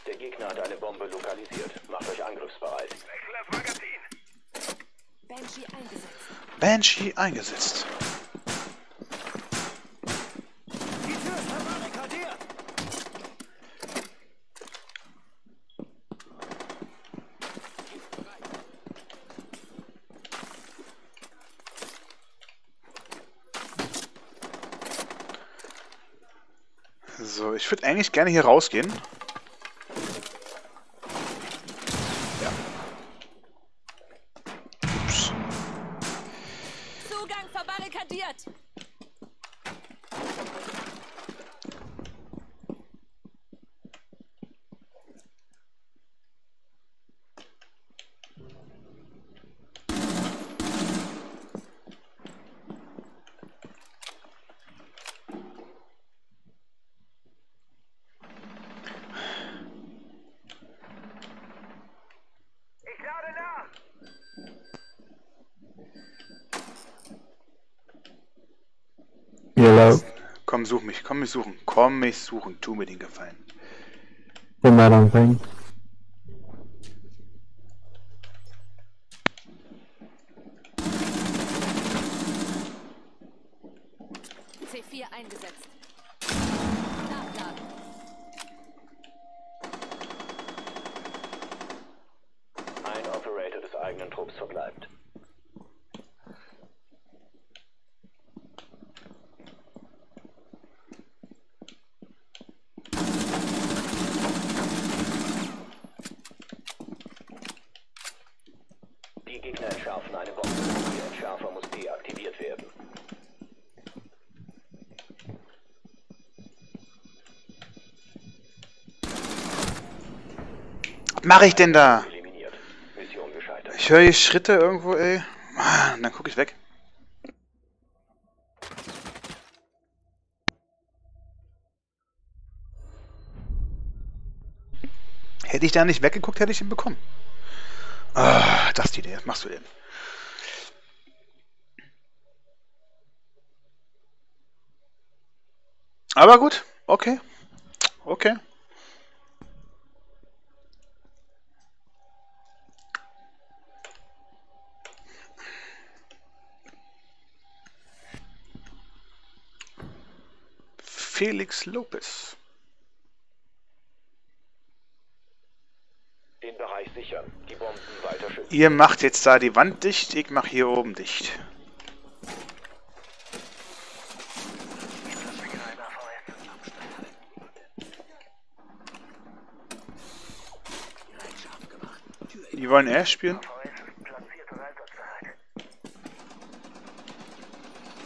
Der Gegner hat eine Bombe lokalisiert. Macht euch angriffsbereit. Wechsel das Magazin. Banshee eingesetzt. Banshee eingesetzt. So, ich würde eigentlich gerne hier rausgehen. Ja. Ups. Zugang verbarrikadiert. Ich lade nach. Yellow. Komm, mich. Suchen. Komm mich suchen. Tu mir den Gefallen. In that on thing. C4 eingesetzt. Nachladen. Ein Operator des eigenen Trupps verbleibt. Die Gegner entschärfen eine Bombe. Der Entschärfer muss deaktiviert werden. Was mache ich denn da? Ich höre hier Schritte irgendwo, ey. Ah, Dann gucke ich weg. Hätte ich da nicht weggeguckt, hätte ich ihn bekommen. Ah, das ist die Idee. Was machst du denn? Aber gut. Okay. Okay. Felix Lopez. Den Bereich sichern. Die Bomben weiter schützen. Ihr macht jetzt da die Wand dicht, ich mache hier oben dicht. Die wollen erst spielen.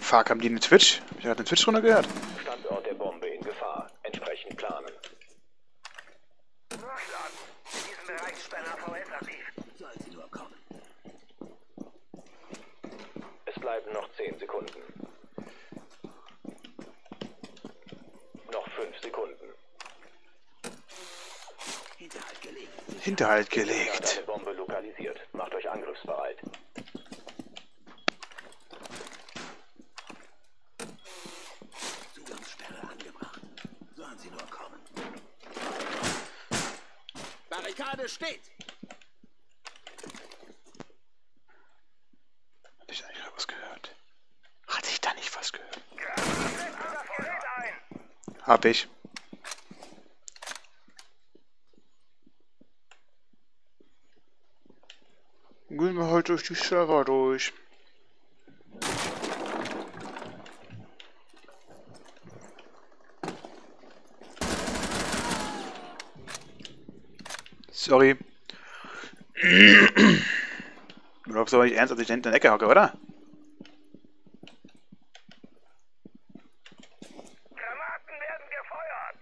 Fuck, haben die eine Twitch? Ich habe eine Twitch-Runde gehört. Hinterhalt gelegt. Bombe lokalisiert. Macht euch angriffsbereit. Zugangssperre angebracht. Sollen Sie nur kommen. Barrikade steht. Hat ich eigentlich was gehört? Hat ich da nicht was gehört? Hab ich. Die Server durch. Sorry. [clears throat] Du glaubst aber nicht ernst, dass ich hinter der Ecke hocke, oder? Granaten werden gefeuert.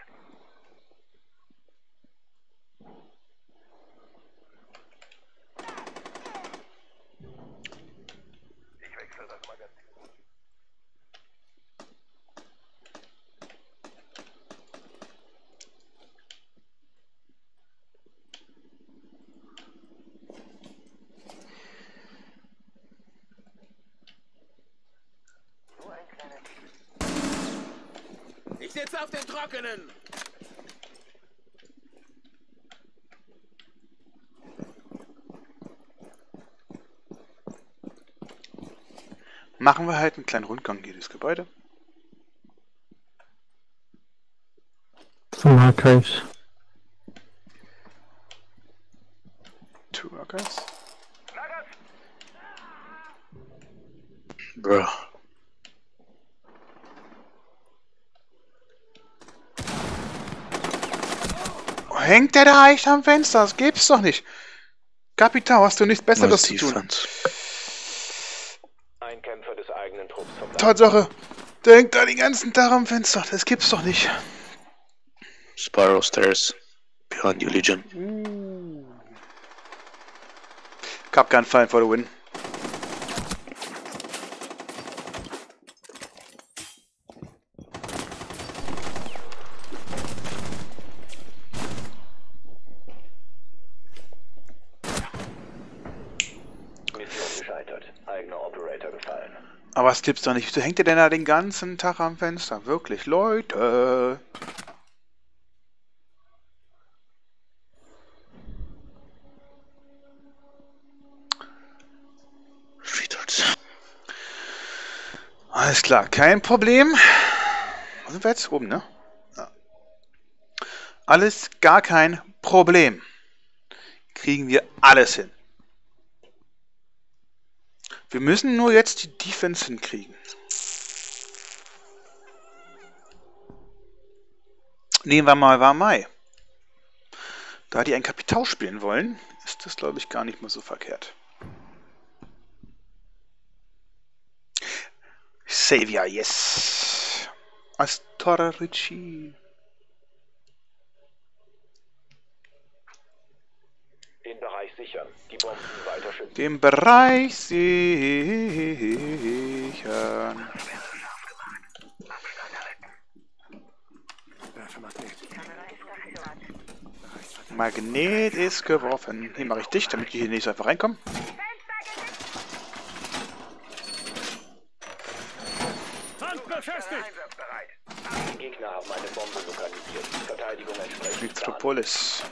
Ich wechsle das Magazin. Nur ein kleiner Tipp. Ich sitze auf dem Trockenen. Machen wir halt einen kleinen Rundgang hier durchs Gebäude. Some archives. Two Workers. Lagers, Bruh. Oh, hängt der da echt am Fenster? Das gibt's doch nicht. Kapitan, hast du nichts Besseres zu tun? Defense. Ein Kämpfer des eigenen Trupps verbleibt. Tatsache, der hängt da den ganzen Tag am Fenster. Das gibt's doch nicht. Spiral stairs. Behind you, Legion. Cup Gun fallen for the win. Mission gescheitert. Eigener Operator gefallen. Gibt's doch nicht. Wieso hängt der denn da den ganzen Tag am Fenster? Wirklich, Leute. Alles klar, kein Problem. Wo sind wir jetzt? Oben, ne? Ja. Alles gar kein Problem. Kriegen wir alles hin. Wir müssen nur jetzt die Defense hinkriegen. Nehmen wir mal Warmai. Da die ein Kapital spielen wollen, ist das, glaube ich, gar nicht mal so verkehrt. Savior, yes. Astora Ricci. Den Bereich sichern. Die Bomben weiter schützen. Den Bereich sichern. Magnet ist geworfen. Hier mache ich dicht, damit die hier nicht so einfach reinkommen. Gegner haben eine Bombe lokalisiert. Verteidigung entsprechend. Metropolis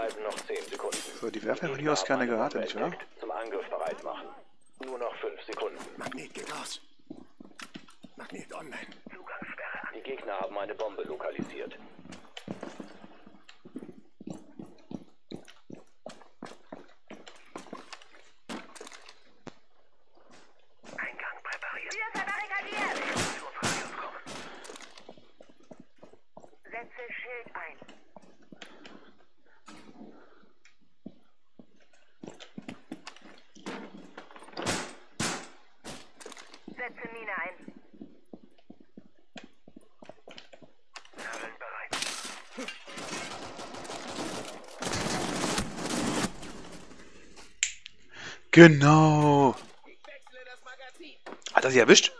bleiben noch 10 Sekunden. So, die werfen ja von hier aus keine Granate, nicht wahr? Zum Angriff bereit machen. Nur noch 5 Sekunden. Magnet geht aus. Magnet online. Zugangssperre an. Die Gegner haben eine Bombe lokalisiert. Eingang präpariert. Wir sind barrikadiert. Explosionsradius kommen. Setze Schild ein. Setze Mine ein. Nadeln bereit. Genau. Hat er sie erwischt?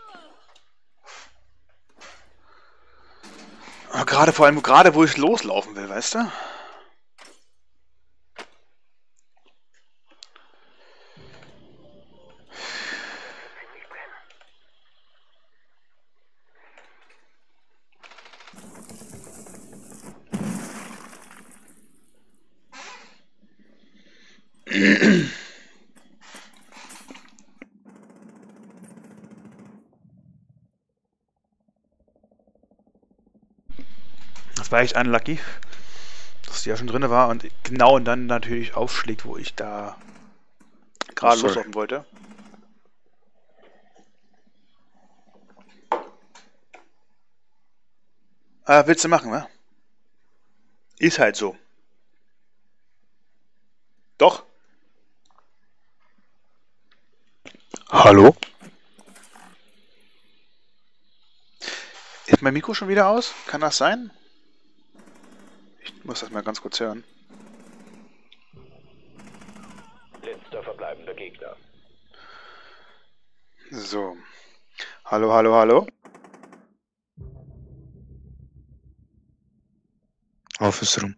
Gerade vor allem, gerade wo ich loslaufen will, weißt du? Echt unlucky, dass die ja schon drin war und genau dann natürlich aufschlägt, wo ich da gerade Sorry. loslaufen wollte. Ah, willst du machen, wa? Ist halt so. Doch. Hallo? Ist mein Mikro schon wieder aus? Kann das sein? Ich muss das mal ganz kurz hören. Letzter verbleibender Gegner. So. Hallo, hallo, hallo. Office Room.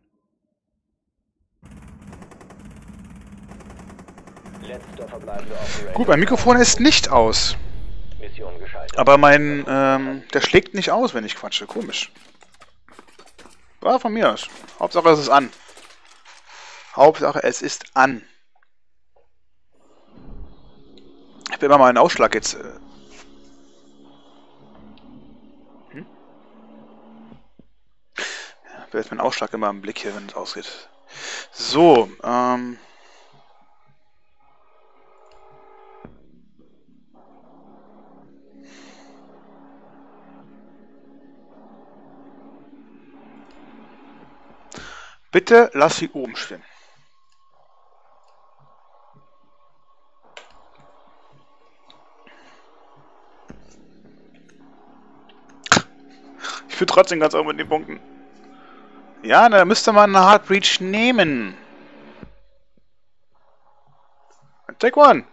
Gut, mein Mikrofon ist nicht aus. Aber mein, ähm, der schlägt nicht aus, wenn ich quatsche. Komisch. War von mir aus. Hauptsache es ist an. Hauptsache es ist an. Ich habe immer mal einen Ausschlag jetzt. äh. Hm? Ja, ich habe jetzt meinen Ausschlag immer im Blick hier, wenn es ausgeht. So, ähm. Bitte lass sie oben stehen. Ich bin trotzdem ganz oben mit den Punkten. Ja, da müsste man eine Hard Breach nehmen. Take one.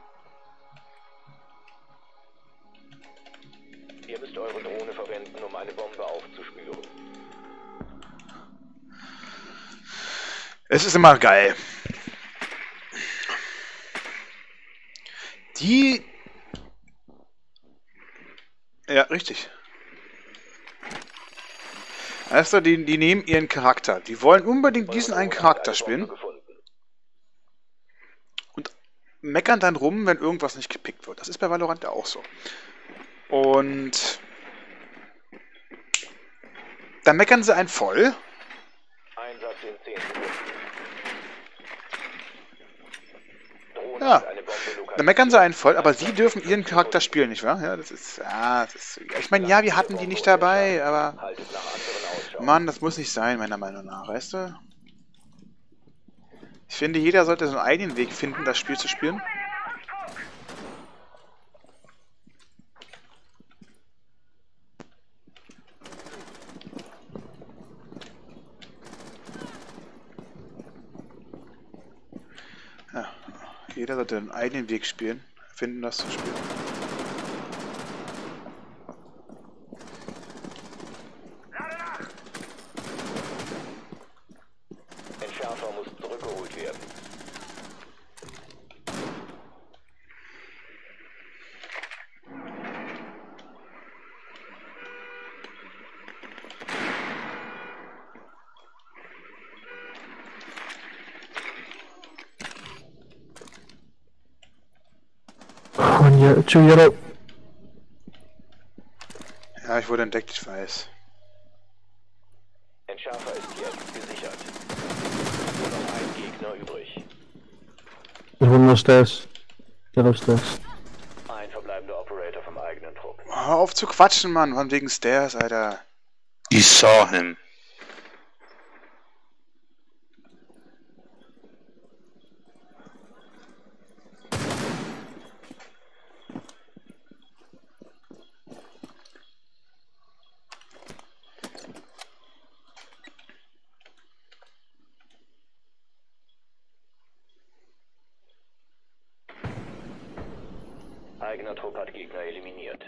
Es ist immer geil. Die. Ja, richtig. Weißt du, die, die nehmen ihren Charakter. Die wollen unbedingt diesen einen Charakter spielen und meckern dann rum, wenn irgendwas nicht gepickt wird. Das ist bei Valorant ja auch so. Und dann meckern sie einen voll. Einsatz in 10 Sekunden. Drohne Ja. Dann meckern sie einen voll, aber sie dürfen ihren Charakter spielen, nicht wahr? Ja, das ist. Ja, das ist. Ich meine, ja, wir hatten die nicht dabei, aber. Mann, das muss nicht sein, meiner Meinung nach, weißt du? Ich finde, jeder sollte so einen eigenen Weg finden, das Spiel zu spielen. Jeder sollte einen eigenen Weg spielen, finden, das zu spielen. Entschärfer muss zurückgeholt werden. One ye- two yellow. Ja, ich wurde entdeckt, ich weiß. Entschärfer ist jetzt gesichert. Nur noch ein Gegner übrig. There's one more stairs. Yellow stairs. Ein verbleibender Operator vom eigenen Trupp. Hör auf zu quatschen, Mann, von wegen Stairs, Alter. You saw him. Eigener Trupp hat Gegner eliminiert.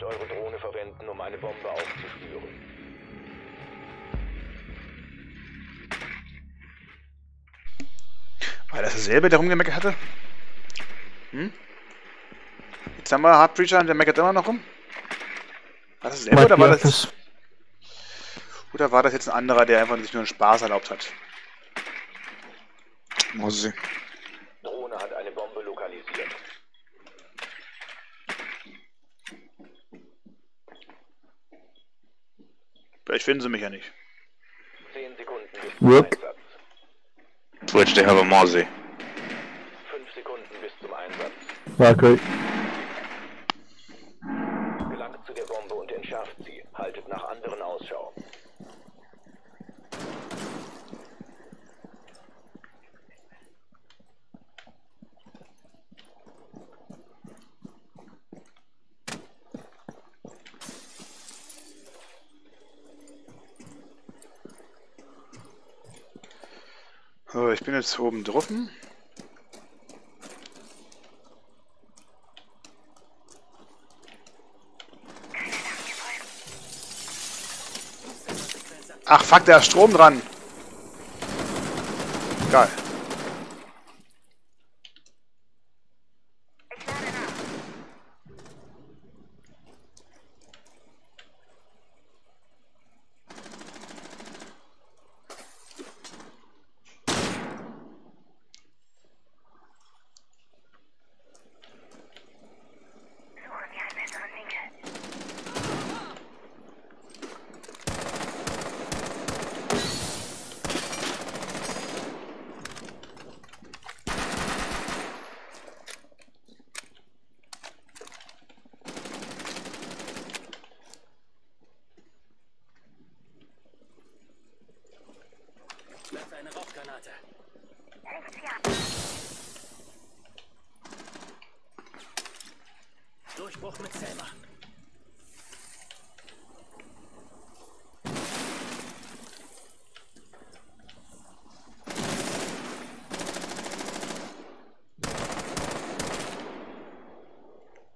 Müsst eure Drohne verwenden, um eine Bombe aufzuspüren. War das derselbe, der rumgemeckert hatte? Hm? Jetzt haben wir Hard Breacher und der meckert immer noch rum. War das derselbe oder war das, oder war das jetzt ein anderer, der einfach sich nur einen Spaß erlaubt hat? Mozzie. Drohne hat eine Bombe lokalisiert. Vielleicht finden sie mich ja nicht. 10 Sekunden bis zum Yep. Einsatz. Twitch, they have a Mozzie. 5 Sekunden bis zum Einsatz. Valkyrie. Gelangt zu der Bombe und entschärft sie. Haltet nach anderen Ausschau. So, ich bin jetzt oben drauf. Ach fuck, ist Strom dran. Geil. Ich lade nach. Suche mir einen besseren Winkel. Werfe eine Rauchgranate. Lenkt sie ab. Durchbruch mit Selma.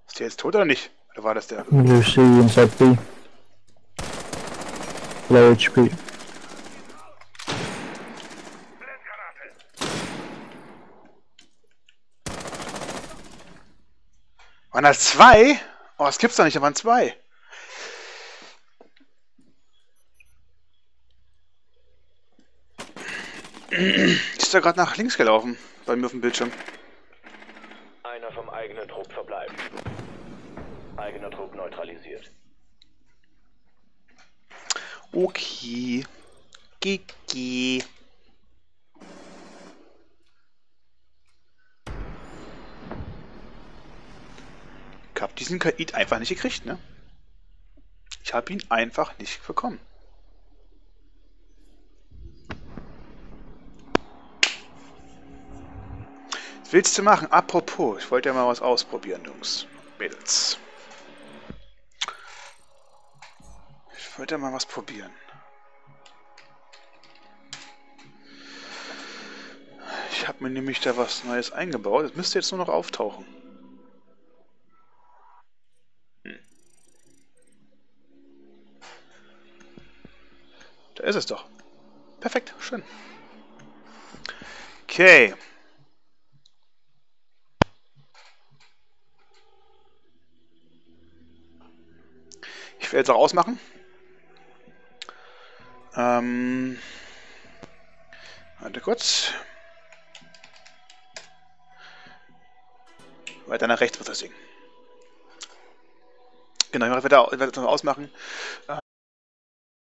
Ist der jetzt tot oder nicht? Oder war das der? Lucy inside B. Low HP. Waren das zwei? Oh, das gibt's doch nicht, da waren zwei. Ist da gerade nach links gelaufen bei mir auf dem Bildschirm. Einer vom eigenen Trupp verbleibt. Eigener Trupp neutralisiert. Okay. Gigi. Ich hab diesen KI einfach nicht gekriegt, ne? Ich habe ihn einfach nicht bekommen. Was willst du machen? Apropos, ich wollte ja mal was ausprobieren, Jungs. Mädels. Ich wollte ja mal was probieren. Ich habe mir nämlich da was Neues eingebaut. Das müsste jetzt nur noch auftauchen. Ist es doch. Perfekt, schön. Okay. Ich werde jetzt auch ausmachen. Ähm, warte kurz. Weiter nach rechts wird das Ding. Genau, ich werde werde das noch ausmachen.